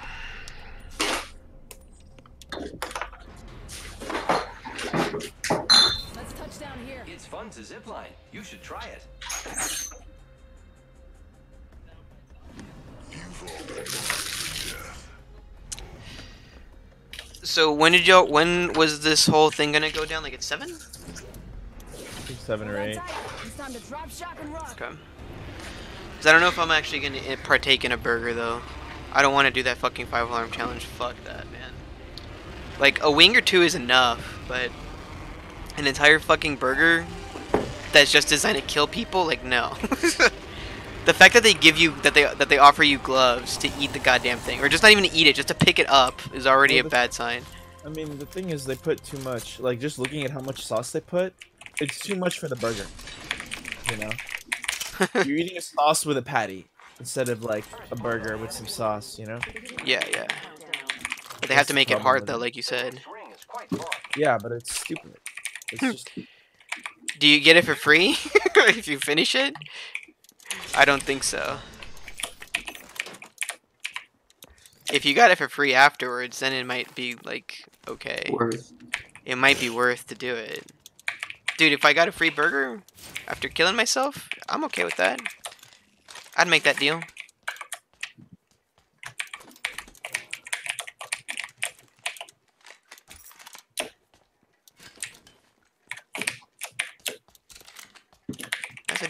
Speaker 4: Here.
Speaker 7: It's fun to zipline. You should try it.
Speaker 1: So when did y'all? When was this whole thing gonna go down? Like at seven?
Speaker 2: I think seven or eight.
Speaker 4: It's time to drop, shock, and rock.
Speaker 1: Okay. Cause I don't know if I'm actually gonna eh, partake in a burger though. I don't want to do that fucking five alarm challenge. Fuck that, man. Like a wing or two is enough, but an entire fucking burger that's just designed to kill people, like no. the fact that they give you that they that they offer you gloves to eat the goddamn thing, or just not even to eat it, just to pick it up, is already
Speaker 2: Well,
Speaker 1: a bad sign.
Speaker 2: I mean, the thing is, they put too much. Like, just looking at how much sauce they put, it's too much for the burger. You know, you're eating a sauce with a patty instead of like a burger with some sauce. You know?
Speaker 1: yeah, yeah. But they
Speaker 2: That's
Speaker 1: have to
Speaker 2: the
Speaker 1: make it hard though,
Speaker 2: it.
Speaker 1: like you said.
Speaker 7: This ring is quite long.
Speaker 2: Yeah, but it's stupid. It's just
Speaker 1: Do you get it for free if you finish it? I don't think so. If you got it for free afterwards, then it might be like okay.
Speaker 6: Worth.
Speaker 1: It might be worth to do it. Dude, if I got a free burger after killing myself, I'm okay with that. I'd make that deal.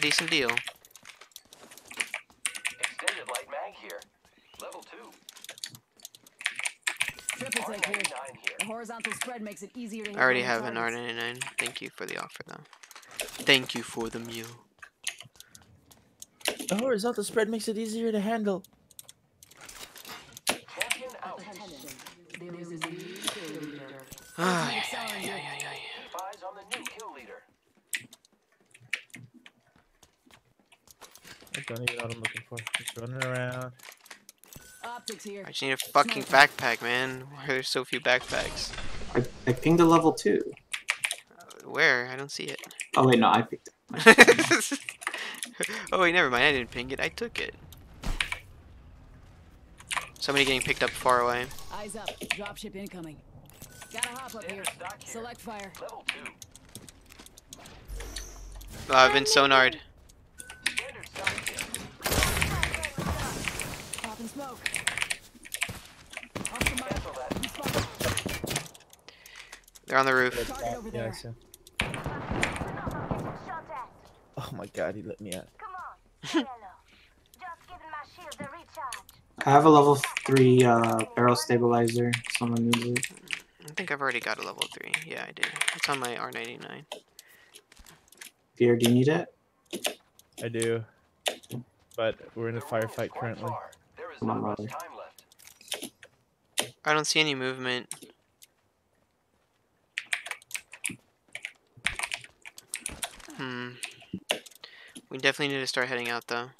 Speaker 1: Decent deal.
Speaker 7: Extended light mag here. Level two.
Speaker 4: Triple take here. The
Speaker 7: here.
Speaker 4: horizontal spread makes it easier to
Speaker 1: I already have an. R99. Thank you for the offer, though. Thank you for the meal.
Speaker 2: the horizontal spread makes it easier to handle.
Speaker 7: Champion out.
Speaker 5: There is a new kill leader.
Speaker 1: Ah,
Speaker 4: Keep
Speaker 1: yeah,
Speaker 4: accelerating.
Speaker 1: yeah, yeah, yeah, yeah.
Speaker 7: Keep eyes on the new kill leader.
Speaker 2: I don't even know what I'm looking for. Just running around.
Speaker 4: Optics here.
Speaker 1: I just need a fucking backpack, man. Why are there so few backpacks?
Speaker 6: I, I pinged a level two.
Speaker 1: Uh, where? I don't see it.
Speaker 6: Oh wait, no, I picked it.
Speaker 1: oh wait, never mind. I didn't ping it. I took it. Somebody getting picked up far away.
Speaker 4: Eyes up. Dropship incoming. Gotta hop up here.
Speaker 7: Here.
Speaker 4: Select fire.
Speaker 7: Level two.
Speaker 1: Oh, I've been sonared.
Speaker 7: Standard stock here.
Speaker 4: Popping smoke. Off the mark.
Speaker 7: Cancel that.
Speaker 4: I'm spotted.
Speaker 1: They're on the roof.
Speaker 2: Yeah, I see. him.
Speaker 8: Shot at.
Speaker 2: Oh my god, he lit me out.
Speaker 8: Come on, yellow. Just giving my shield a recharge.
Speaker 6: I have a level three uh, barrel stabilizer. Someone needs it.
Speaker 1: I think I've already got a level 3. Yeah, I do. It's on my R99.
Speaker 6: Pierre, do you need it?
Speaker 2: I do. But we're in a
Speaker 7: The ring is
Speaker 2: firefight
Speaker 7: quite
Speaker 2: currently.
Speaker 7: Far. There is
Speaker 6: Come on,
Speaker 7: not much
Speaker 6: brother.
Speaker 7: time left.
Speaker 1: I don't see any movement. Hmm. We definitely need to start heading out though.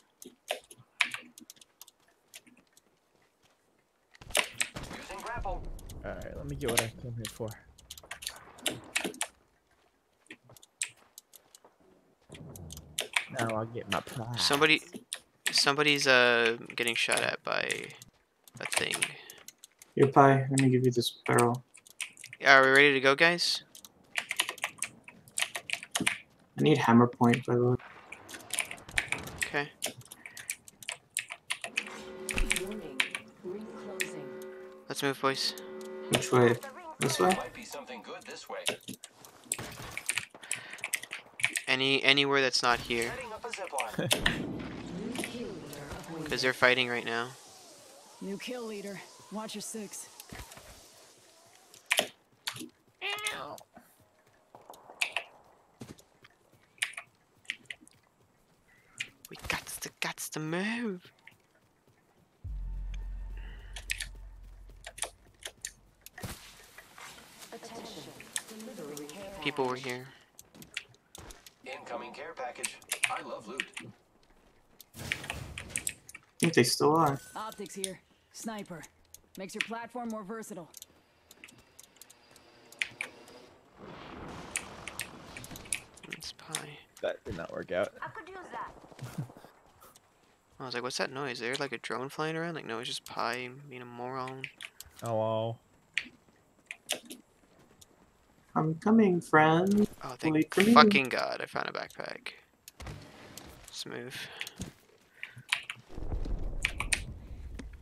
Speaker 2: Alright, let me get what I came here for. Now I'll get my prize.
Speaker 1: Somebody, somebody's uh getting shot at by a thing.
Speaker 6: Here, Pie, let me give you this barrel.
Speaker 1: Yeah, are we ready to go, guys?
Speaker 6: I need hammer point, by the way.
Speaker 1: Okay.
Speaker 5: Warning. Ring closing.
Speaker 1: Let's move, boys.
Speaker 6: Which way? This way?
Speaker 7: Might be something good this way.
Speaker 1: Any anywhere that's not here,
Speaker 7: Setting up a zipline.
Speaker 5: New kill leader appointed.
Speaker 1: Because they're fighting right now.
Speaker 4: New kill leader. Watch your six.
Speaker 1: We got to, got to move.
Speaker 5: Attention.
Speaker 1: People were here.
Speaker 7: Incoming care package. I love loot.
Speaker 6: I think they still are.
Speaker 4: Optics here. Sniper. Makes your platform more versatile.
Speaker 1: It's pie.
Speaker 2: That did not work out.
Speaker 8: I could use that.
Speaker 1: I was like, what's that noise? Is there like a drone flying around? Like, no, it's just Pie being a moron.
Speaker 2: Oh, wow.
Speaker 6: I'm coming, friend.
Speaker 1: Oh, thank
Speaker 6: Wait me.
Speaker 1: fucking god, I found a backpack. Smooth.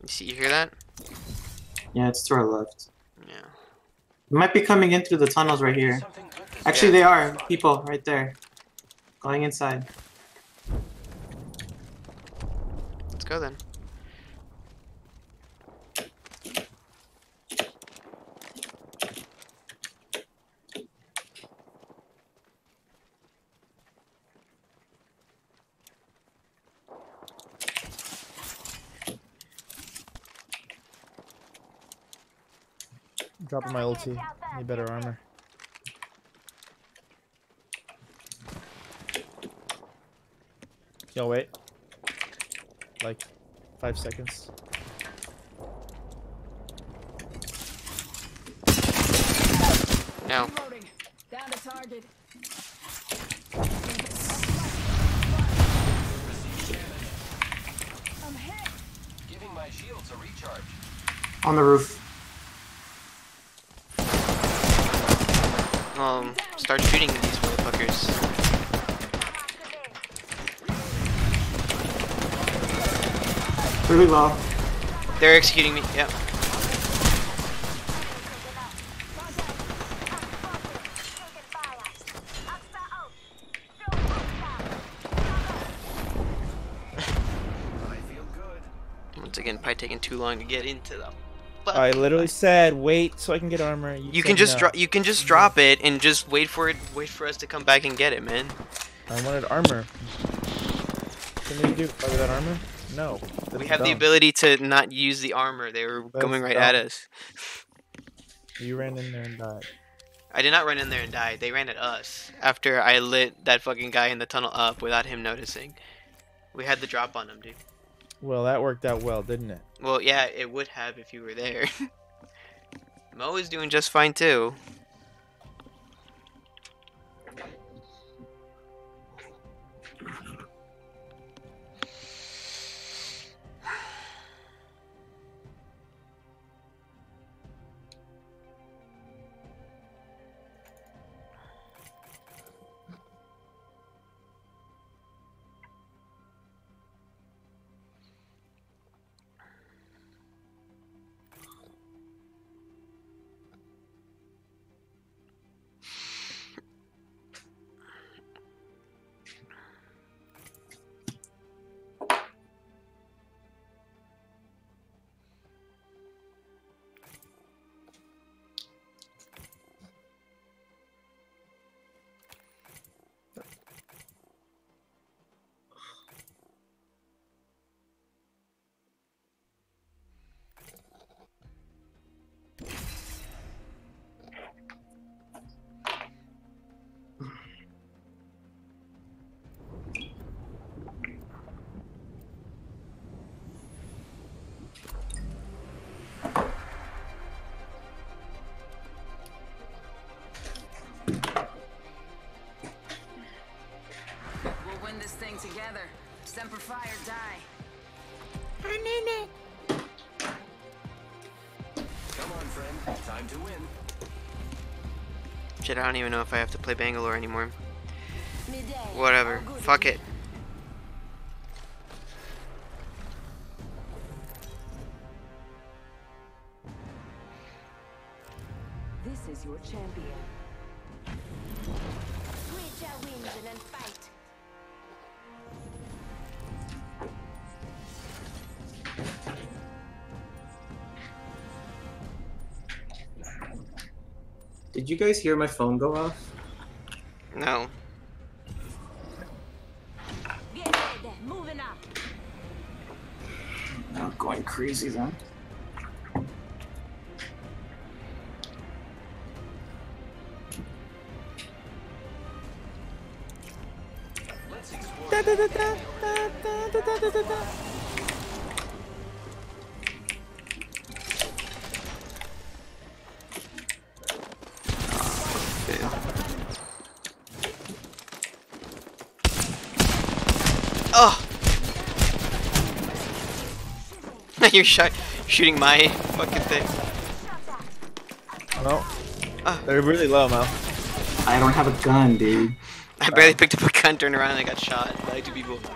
Speaker 1: You see, you hear that?
Speaker 6: Yeah, it's to our left.
Speaker 1: Yeah.
Speaker 6: They might be coming in through the tunnels right here.
Speaker 7: Something good can
Speaker 6: Actually,
Speaker 1: Yeah.
Speaker 6: they are. People right there. Going inside.
Speaker 1: Let's go then.
Speaker 2: Dropping my ulti. Need better armor. Yo, wait. Like, five seconds.
Speaker 1: Now,
Speaker 4: Down to target. I'm hit.
Speaker 7: Giving my shields a recharge.
Speaker 6: On the roof.
Speaker 1: Um, start shooting these motherfuckers.
Speaker 6: Really low.
Speaker 1: They're executing me. Yep.
Speaker 7: I feel good.
Speaker 1: Once again, Pie taking too long to get into them.
Speaker 2: I literally said wait so I can get armor. You,
Speaker 1: You can just
Speaker 2: no.
Speaker 1: drop. You can just drop it and just wait for it. Wait for us to come back and get it, man.
Speaker 2: I wanted armor. Can we do cover that armor? No.
Speaker 1: we have the ability to not use the armor. They were
Speaker 2: That's
Speaker 1: coming right at us.
Speaker 2: You ran in there and died.
Speaker 1: I did not run in there and die. They ran at us after I lit that fucking guy in the tunnel up without him noticing. We had the drop on him, dude.
Speaker 2: Well, that worked out well, didn't it?
Speaker 1: Well, yeah, it would have if you were there. Mo is doing just fine too.
Speaker 4: Semper Fi or die.
Speaker 7: Come on, friend. Time to win.
Speaker 1: Shit, I don't even know if I have to play Bangalore anymore.
Speaker 4: Midday.
Speaker 1: Whatever. Fuck it.
Speaker 5: This is your champion.
Speaker 6: You guys hear my phone go off?
Speaker 1: No.
Speaker 8: Get ready. Moving up.
Speaker 6: Not going crazy then.
Speaker 1: You're shot shooting my fucking thing.
Speaker 2: No.
Speaker 1: Ah.
Speaker 2: They're really low, Mo.
Speaker 6: I don't have a gun, dude.
Speaker 1: I barely picked up a gun, turned around, and I got shot by two people.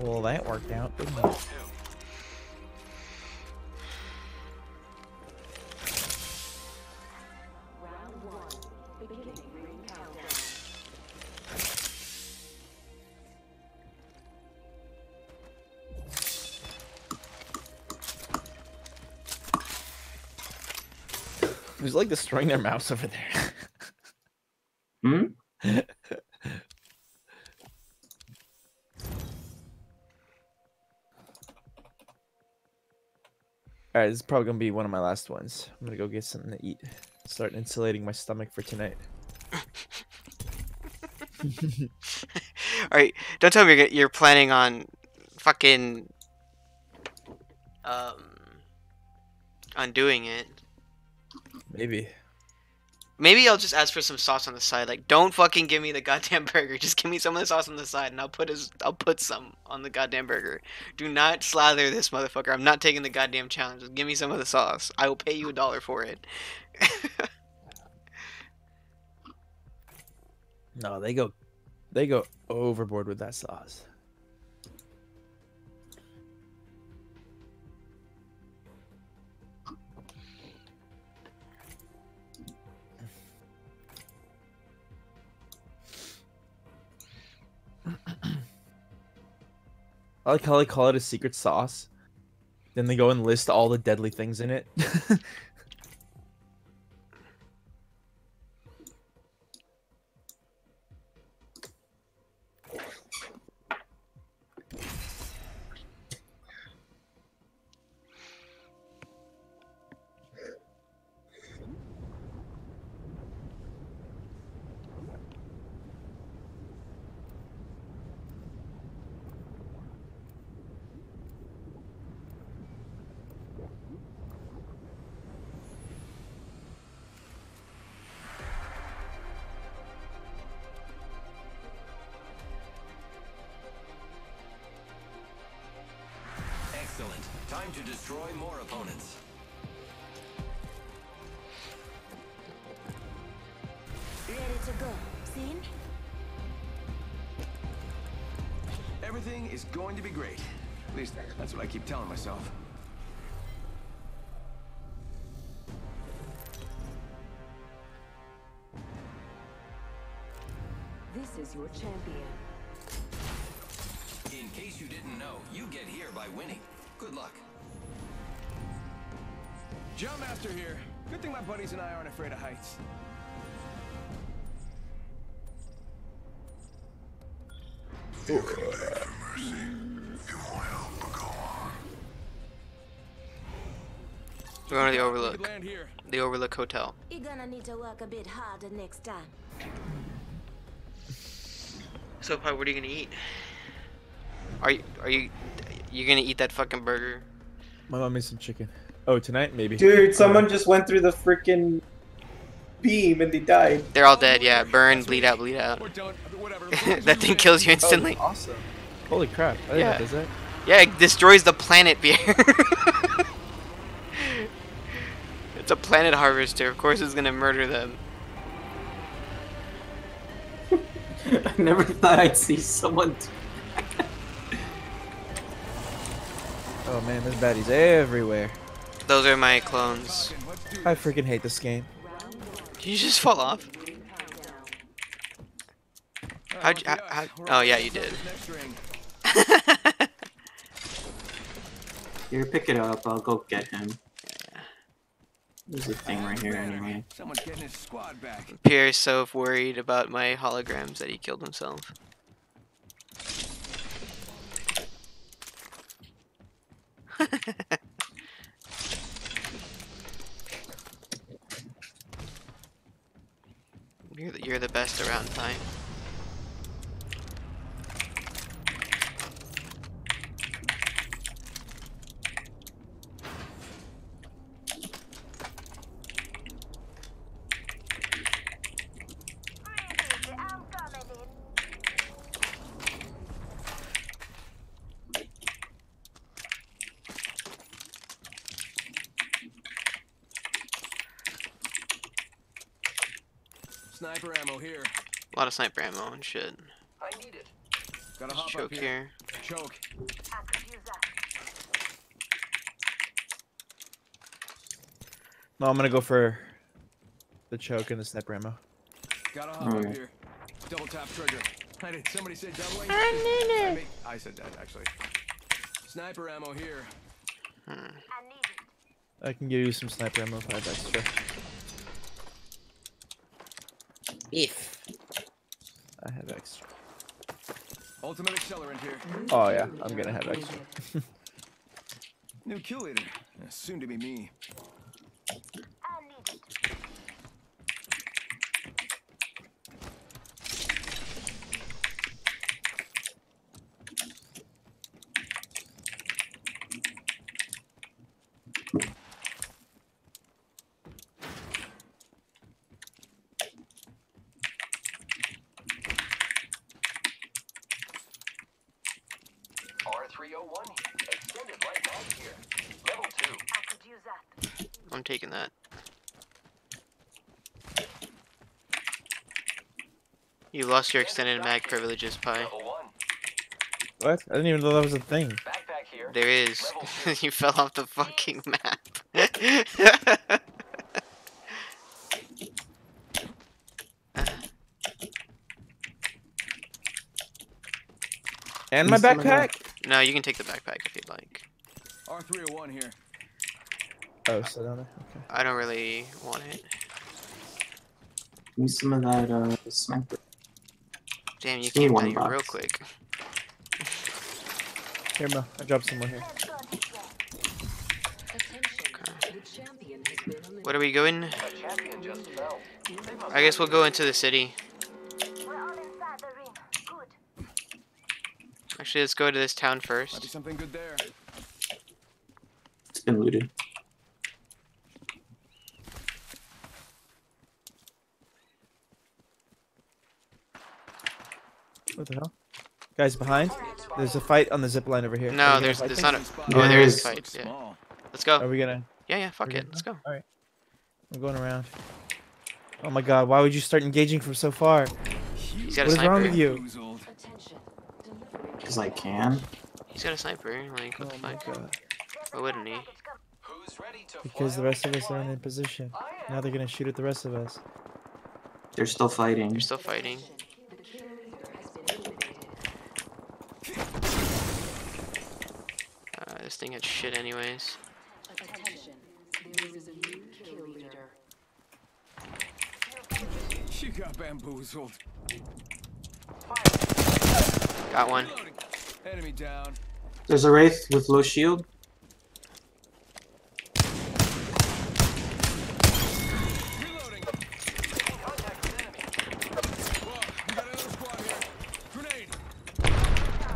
Speaker 2: Well, that worked out, didn't it? Who's like destroying their mouse over there?
Speaker 6: Hmm?
Speaker 2: Alright, this is probably gonna be one of my last ones. I'm gonna go get something to eat. Start insulating my stomach for tonight.
Speaker 1: Alright, don't tell me you're, you're planning on fucking um on doing it.
Speaker 2: Maybe.
Speaker 1: Maybe I'll just ask for some sauce on the side. Like, don't fucking give me the goddamn burger. Just give me some of the sauce on the side, and I'll put his, I'll put some on the goddamn burger. Do not slather this motherfucker. I'm not taking the goddamn challenge. Just give me some of the sauce. I will pay you a dollar for it.
Speaker 2: No, they go they go overboard with that sauce. I like how they call it a secret sauce. Then they go and list all the deadly things in it.
Speaker 8: go. Seen?
Speaker 9: Everything is going to be great. At least that's what I keep telling myself.
Speaker 5: This is your champion.
Speaker 7: In case you didn't know, you get here by winning. Good luck.
Speaker 9: Jumpmaster here. Good thing my buddies and I aren't afraid of heights.
Speaker 1: We're going to the Overlook.
Speaker 9: could land here.
Speaker 1: The Overlook Hotel.
Speaker 8: You're gonna need to work a bit harder next time.
Speaker 1: So, Pie, what are you gonna eat? Are you, are you, you gonna eat that fucking burger?
Speaker 2: My mom made some chicken. Oh, tonight maybe.
Speaker 6: Dude, someone just went through the freaking beam and they died.
Speaker 1: They're all dead, yeah. Burn, bleed out, bleed out.
Speaker 9: Or don't. Whatever.
Speaker 1: that thing kills you
Speaker 2: Oh,
Speaker 1: instantly.
Speaker 2: awesome. Holy crap! I didn't
Speaker 1: Yeah.
Speaker 2: know it that.
Speaker 1: Yeah, it destroys the planet, Beer. it's a planet harvester. Of course, it's gonna murder them.
Speaker 6: I never thought I'd see someone.
Speaker 2: Oh man, there's baddies everywhere.
Speaker 1: Those are my clones.
Speaker 2: I freaking hate this game.
Speaker 1: Did you just fall off? How'd you, how, how, oh yeah, you did.
Speaker 9: Next ring.
Speaker 6: Here, pick it up. I'll go get him. There's a thing right here anyway.
Speaker 9: Someone's getting his squad back.
Speaker 1: Pierre's so worried about my holograms that he killed himself. you're, the, you're the best around time.
Speaker 8: Breathe easy, I'm coming in.
Speaker 9: Sniper ammo here.
Speaker 1: A lot of sniper ammo and shit.
Speaker 7: I need it.
Speaker 9: Gotta hop
Speaker 1: Choke
Speaker 9: up here.
Speaker 1: here.
Speaker 9: Choke.
Speaker 8: I could use that.
Speaker 2: No, I'm gonna go for the choke and the sniper ammo.
Speaker 9: Gotta hop up here. Double tap trigger. I did somebody say doubling? I, mean, I said that actually. Sniper ammo here.
Speaker 1: Hmm.
Speaker 8: I need it.
Speaker 2: I can give you some sniper ammo if I have extra. If I have extra.
Speaker 9: Ultimate accelerant here.
Speaker 2: Oh yeah, I'm gonna have extra.
Speaker 9: New kill leader. Soon to be me.
Speaker 8: I need it.
Speaker 7: R301, extended light mag here. Level 2.
Speaker 8: I could use that.
Speaker 1: I'm taking that. You lost your extended mag privileges,
Speaker 7: Pie.
Speaker 2: What? I didn't even know that was a thing.
Speaker 7: Here.
Speaker 1: There is. you fell off the fucking map.
Speaker 2: And my
Speaker 6: Some of that-
Speaker 2: backpack.
Speaker 1: no, you can take the backpack if you'd like.
Speaker 9: R301 here.
Speaker 2: Oh, so down there. Okay.
Speaker 1: I don't really want it.
Speaker 6: Give me some of that uh, sniper.
Speaker 1: Damn, you
Speaker 6: Give me
Speaker 1: came
Speaker 6: one
Speaker 1: down here real quick.
Speaker 2: Here, Mo. I dropped some more here.
Speaker 8: Let's go this way.
Speaker 5: Attention. The champion has been eliminated.
Speaker 1: What are we going?
Speaker 7: A champion just fell. They must
Speaker 1: I guess we'll go into the city.
Speaker 8: We're all inside the ring. Good.
Speaker 1: Actually, let's go to this town
Speaker 9: Might be
Speaker 1: first.
Speaker 9: something good there.
Speaker 6: It's been looted.
Speaker 2: What the hell? Guys behind. There's a fight on the zip line over here.
Speaker 1: No,
Speaker 2: Are we gonna
Speaker 1: there's there's not a. Oh,
Speaker 6: Yeah,
Speaker 1: there is
Speaker 6: is.
Speaker 1: a fight. Yeah. Let's go.
Speaker 2: Are we gonna?
Speaker 1: Yeah, yeah. Fuck it.
Speaker 2: gonna-
Speaker 1: Let's go.
Speaker 2: All right. I'm going around. Oh my god! Why would you start engaging from so far?
Speaker 1: He's got a
Speaker 2: What is wrong with you?
Speaker 9: Bamboozled.
Speaker 5: Attention. Delivering
Speaker 6: Because I can.
Speaker 1: He's got a sniper. Like, what
Speaker 2: Oh
Speaker 1: the fuck?
Speaker 2: god!
Speaker 1: Why wouldn't he?
Speaker 7: Who's ready to
Speaker 2: Because the rest of us aren't in position. Now they're gonna shoot at the rest of us.
Speaker 6: They're still fighting.
Speaker 1: They're still fighting.
Speaker 5: the kill leader has been eliminated.
Speaker 1: Uh, this thing had shit anyways.
Speaker 5: Attention. There is a new kill leader.
Speaker 9: You got bamboozled.
Speaker 1: Got one.
Speaker 9: Enemy down.
Speaker 6: There's a wraith with low shield.
Speaker 9: Reloading.
Speaker 7: Contact with enemy.
Speaker 9: Whoa, we got another squad here. Grenade.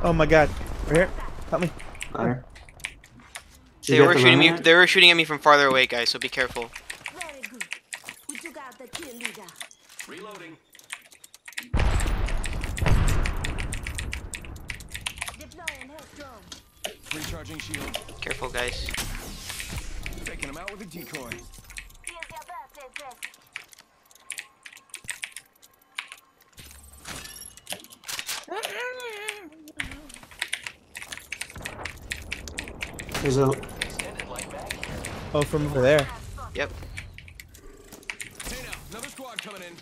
Speaker 2: Oh my god! Right here. Help me.
Speaker 6: There. Did
Speaker 1: They were
Speaker 6: the
Speaker 1: shooting me.
Speaker 6: remnant?
Speaker 1: They were shooting at me from farther away, guys. So be careful.
Speaker 8: Very good. We took out the kill leader.
Speaker 7: Reloading.
Speaker 9: Recharging shield.
Speaker 1: Careful, guys.
Speaker 9: Taking him out with a decoy.
Speaker 8: Here's your birthday present.
Speaker 6: There's a.
Speaker 7: Extended light mag here.
Speaker 2: Oh, from over there.
Speaker 1: Yep.
Speaker 9: Hey now, another squad coming in.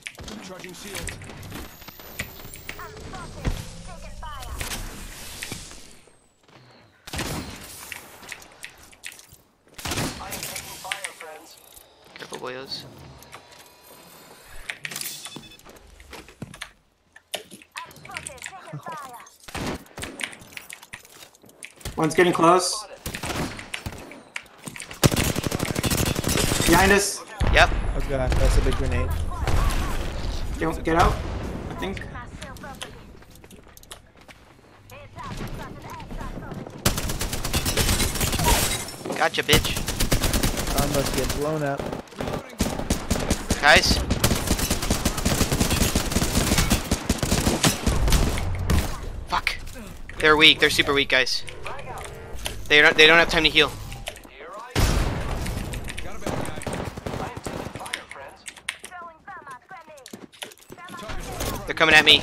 Speaker 9: Charging shield.
Speaker 8: I'm spotted. Taking fire.
Speaker 7: I am taking fire, friends.
Speaker 1: Careful, boyos.
Speaker 8: I'm spotted. Taking fire.
Speaker 6: One's getting close. Behind us.
Speaker 1: Yep.
Speaker 2: Oh god, that's a big grenade.
Speaker 6: Get, get out. I think.
Speaker 8: Myself property. Heads up. Spotted extra property.
Speaker 1: Gotcha, bitch.
Speaker 2: I must get blown up.
Speaker 1: Guys. Fuck. They're weak. They're super weak, guys. They don't. They don't have time to heal.
Speaker 7: Here I am.
Speaker 9: Got a bad guy.
Speaker 7: I am taking fire, friends.
Speaker 8: Throwing thermite grenade.
Speaker 1: They're coming at me.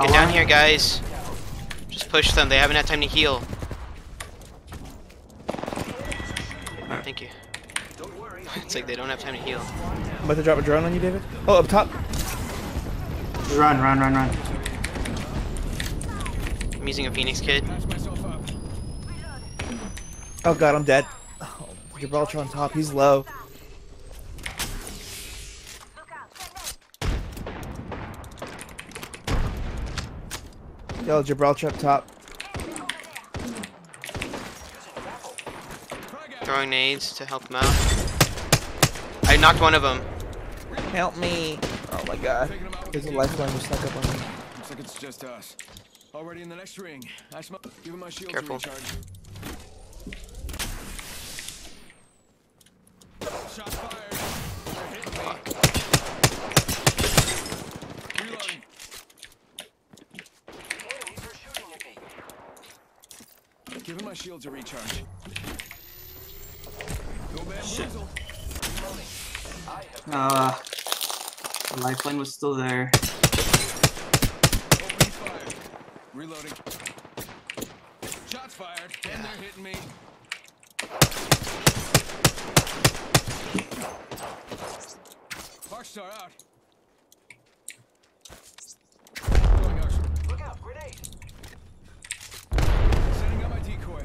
Speaker 1: Get down here, guys. Just push them. They haven't had time to heal. Thank you. It's like they don't have time to heal.
Speaker 2: I'm about to drop a drone on you, David. Oh, up top.
Speaker 6: Run, run, run, run.
Speaker 1: I'm using a Phoenix kit.
Speaker 2: Oh god, I'm dead. Gibraltar on top. He's low. Yo, Gibraltar up top.
Speaker 1: Throwing nades to help them out. I knocked one of them.
Speaker 2: Help me. Oh my god. There's a lifeline just stuck up on me.
Speaker 9: Looks like it's just us. Already in the next ring. I sm- Give him my shield
Speaker 1: Careful.
Speaker 9: to recharge. Shots fired. They're hitting me. Reloading.
Speaker 7: Enemies are shooting at me.
Speaker 9: Give him my shield to recharge. Go bamboozle.
Speaker 6: Uh, the lifeline was still there.
Speaker 9: Reloading. Shots fired. And they're hitting me. Arc out. Throwing arc.
Speaker 7: Look out, grenade.
Speaker 9: Setting up my decoy.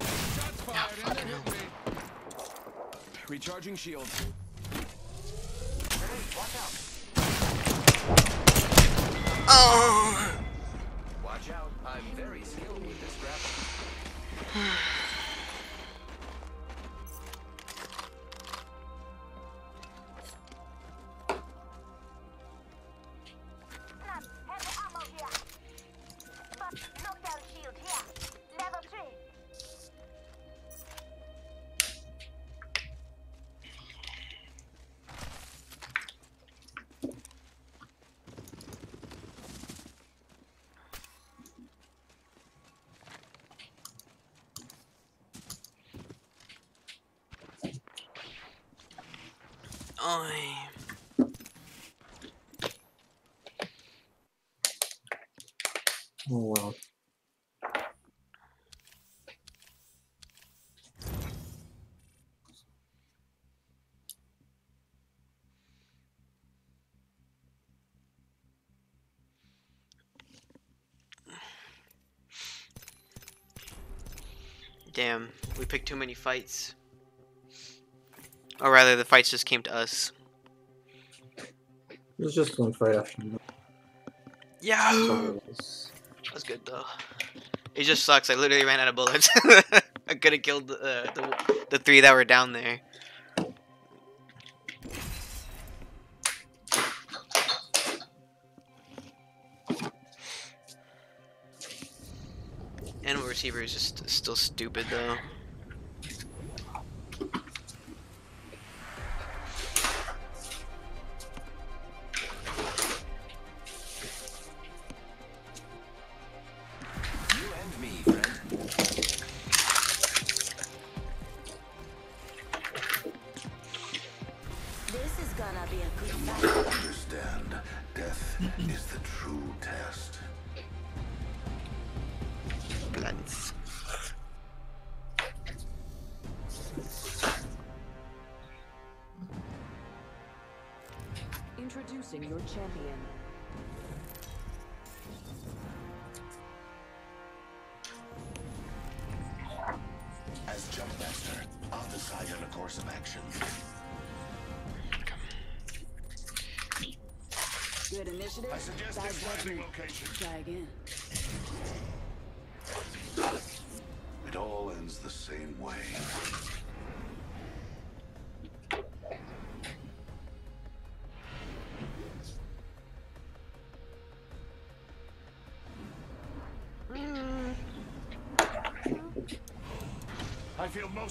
Speaker 9: Shots fired and they're me. Recharging shields.
Speaker 7: Grenade, watch out.
Speaker 1: Oh!
Speaker 7: Watch out. I'm very skilled with this grapple.
Speaker 1: Damn, we picked too many fights. Or rather, the fights just came to us.
Speaker 6: It was just one fight after another.
Speaker 1: Yeah! That's good though. It just sucks. I literally ran out of bullets. I could have killed uh, the the three that were down there. Receiver is just still stupid though.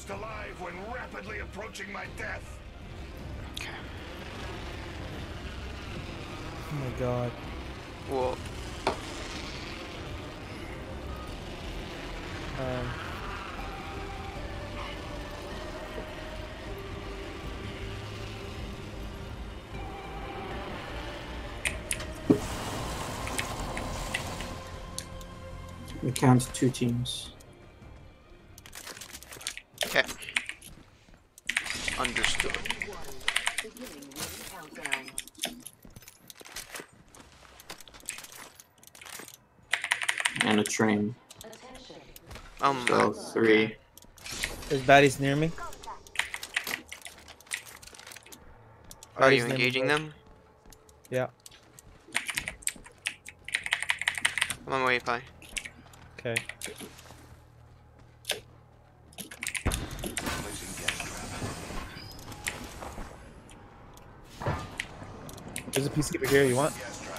Speaker 3: almost alive when rapidly approaching my death. Okay.
Speaker 2: Oh my god.
Speaker 1: Whoa.
Speaker 2: Um.
Speaker 6: We count two teams. Three.
Speaker 2: There's baddies near me.
Speaker 1: Are you
Speaker 2: Baddies me,
Speaker 1: engaging them?
Speaker 2: Yeah.
Speaker 1: I'm on my way, Pie.
Speaker 2: Okay.
Speaker 3: Placing gas trap.
Speaker 2: There's a peacekeeper here. You want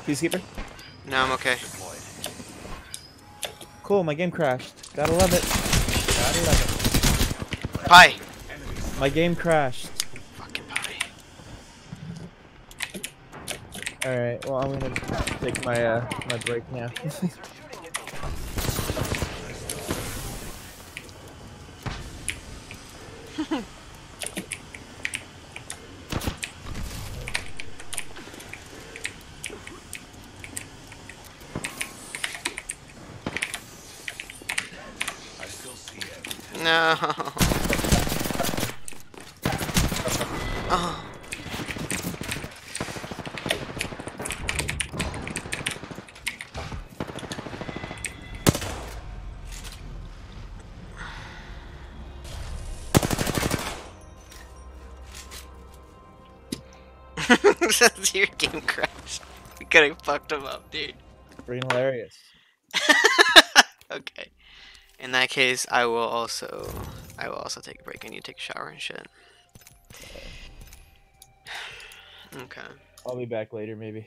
Speaker 2: peacekeeper?
Speaker 1: No, I'm okay.
Speaker 2: Cool. My game crashed. Gotta love it. Gotta love
Speaker 1: Pie!
Speaker 2: it. My game crashed.
Speaker 1: Fucking Pie.
Speaker 2: All right. Well, I'm gonna take my uh my break now.
Speaker 3: I still see everything.
Speaker 1: No. Oh. Says your game crashed. We could have fucked him up, dude.
Speaker 2: Freaking hilarious.
Speaker 1: okay. In that case, I will also I will also take a break. I need to take a shower and shit. Okay.
Speaker 2: I'll be back later, maybe.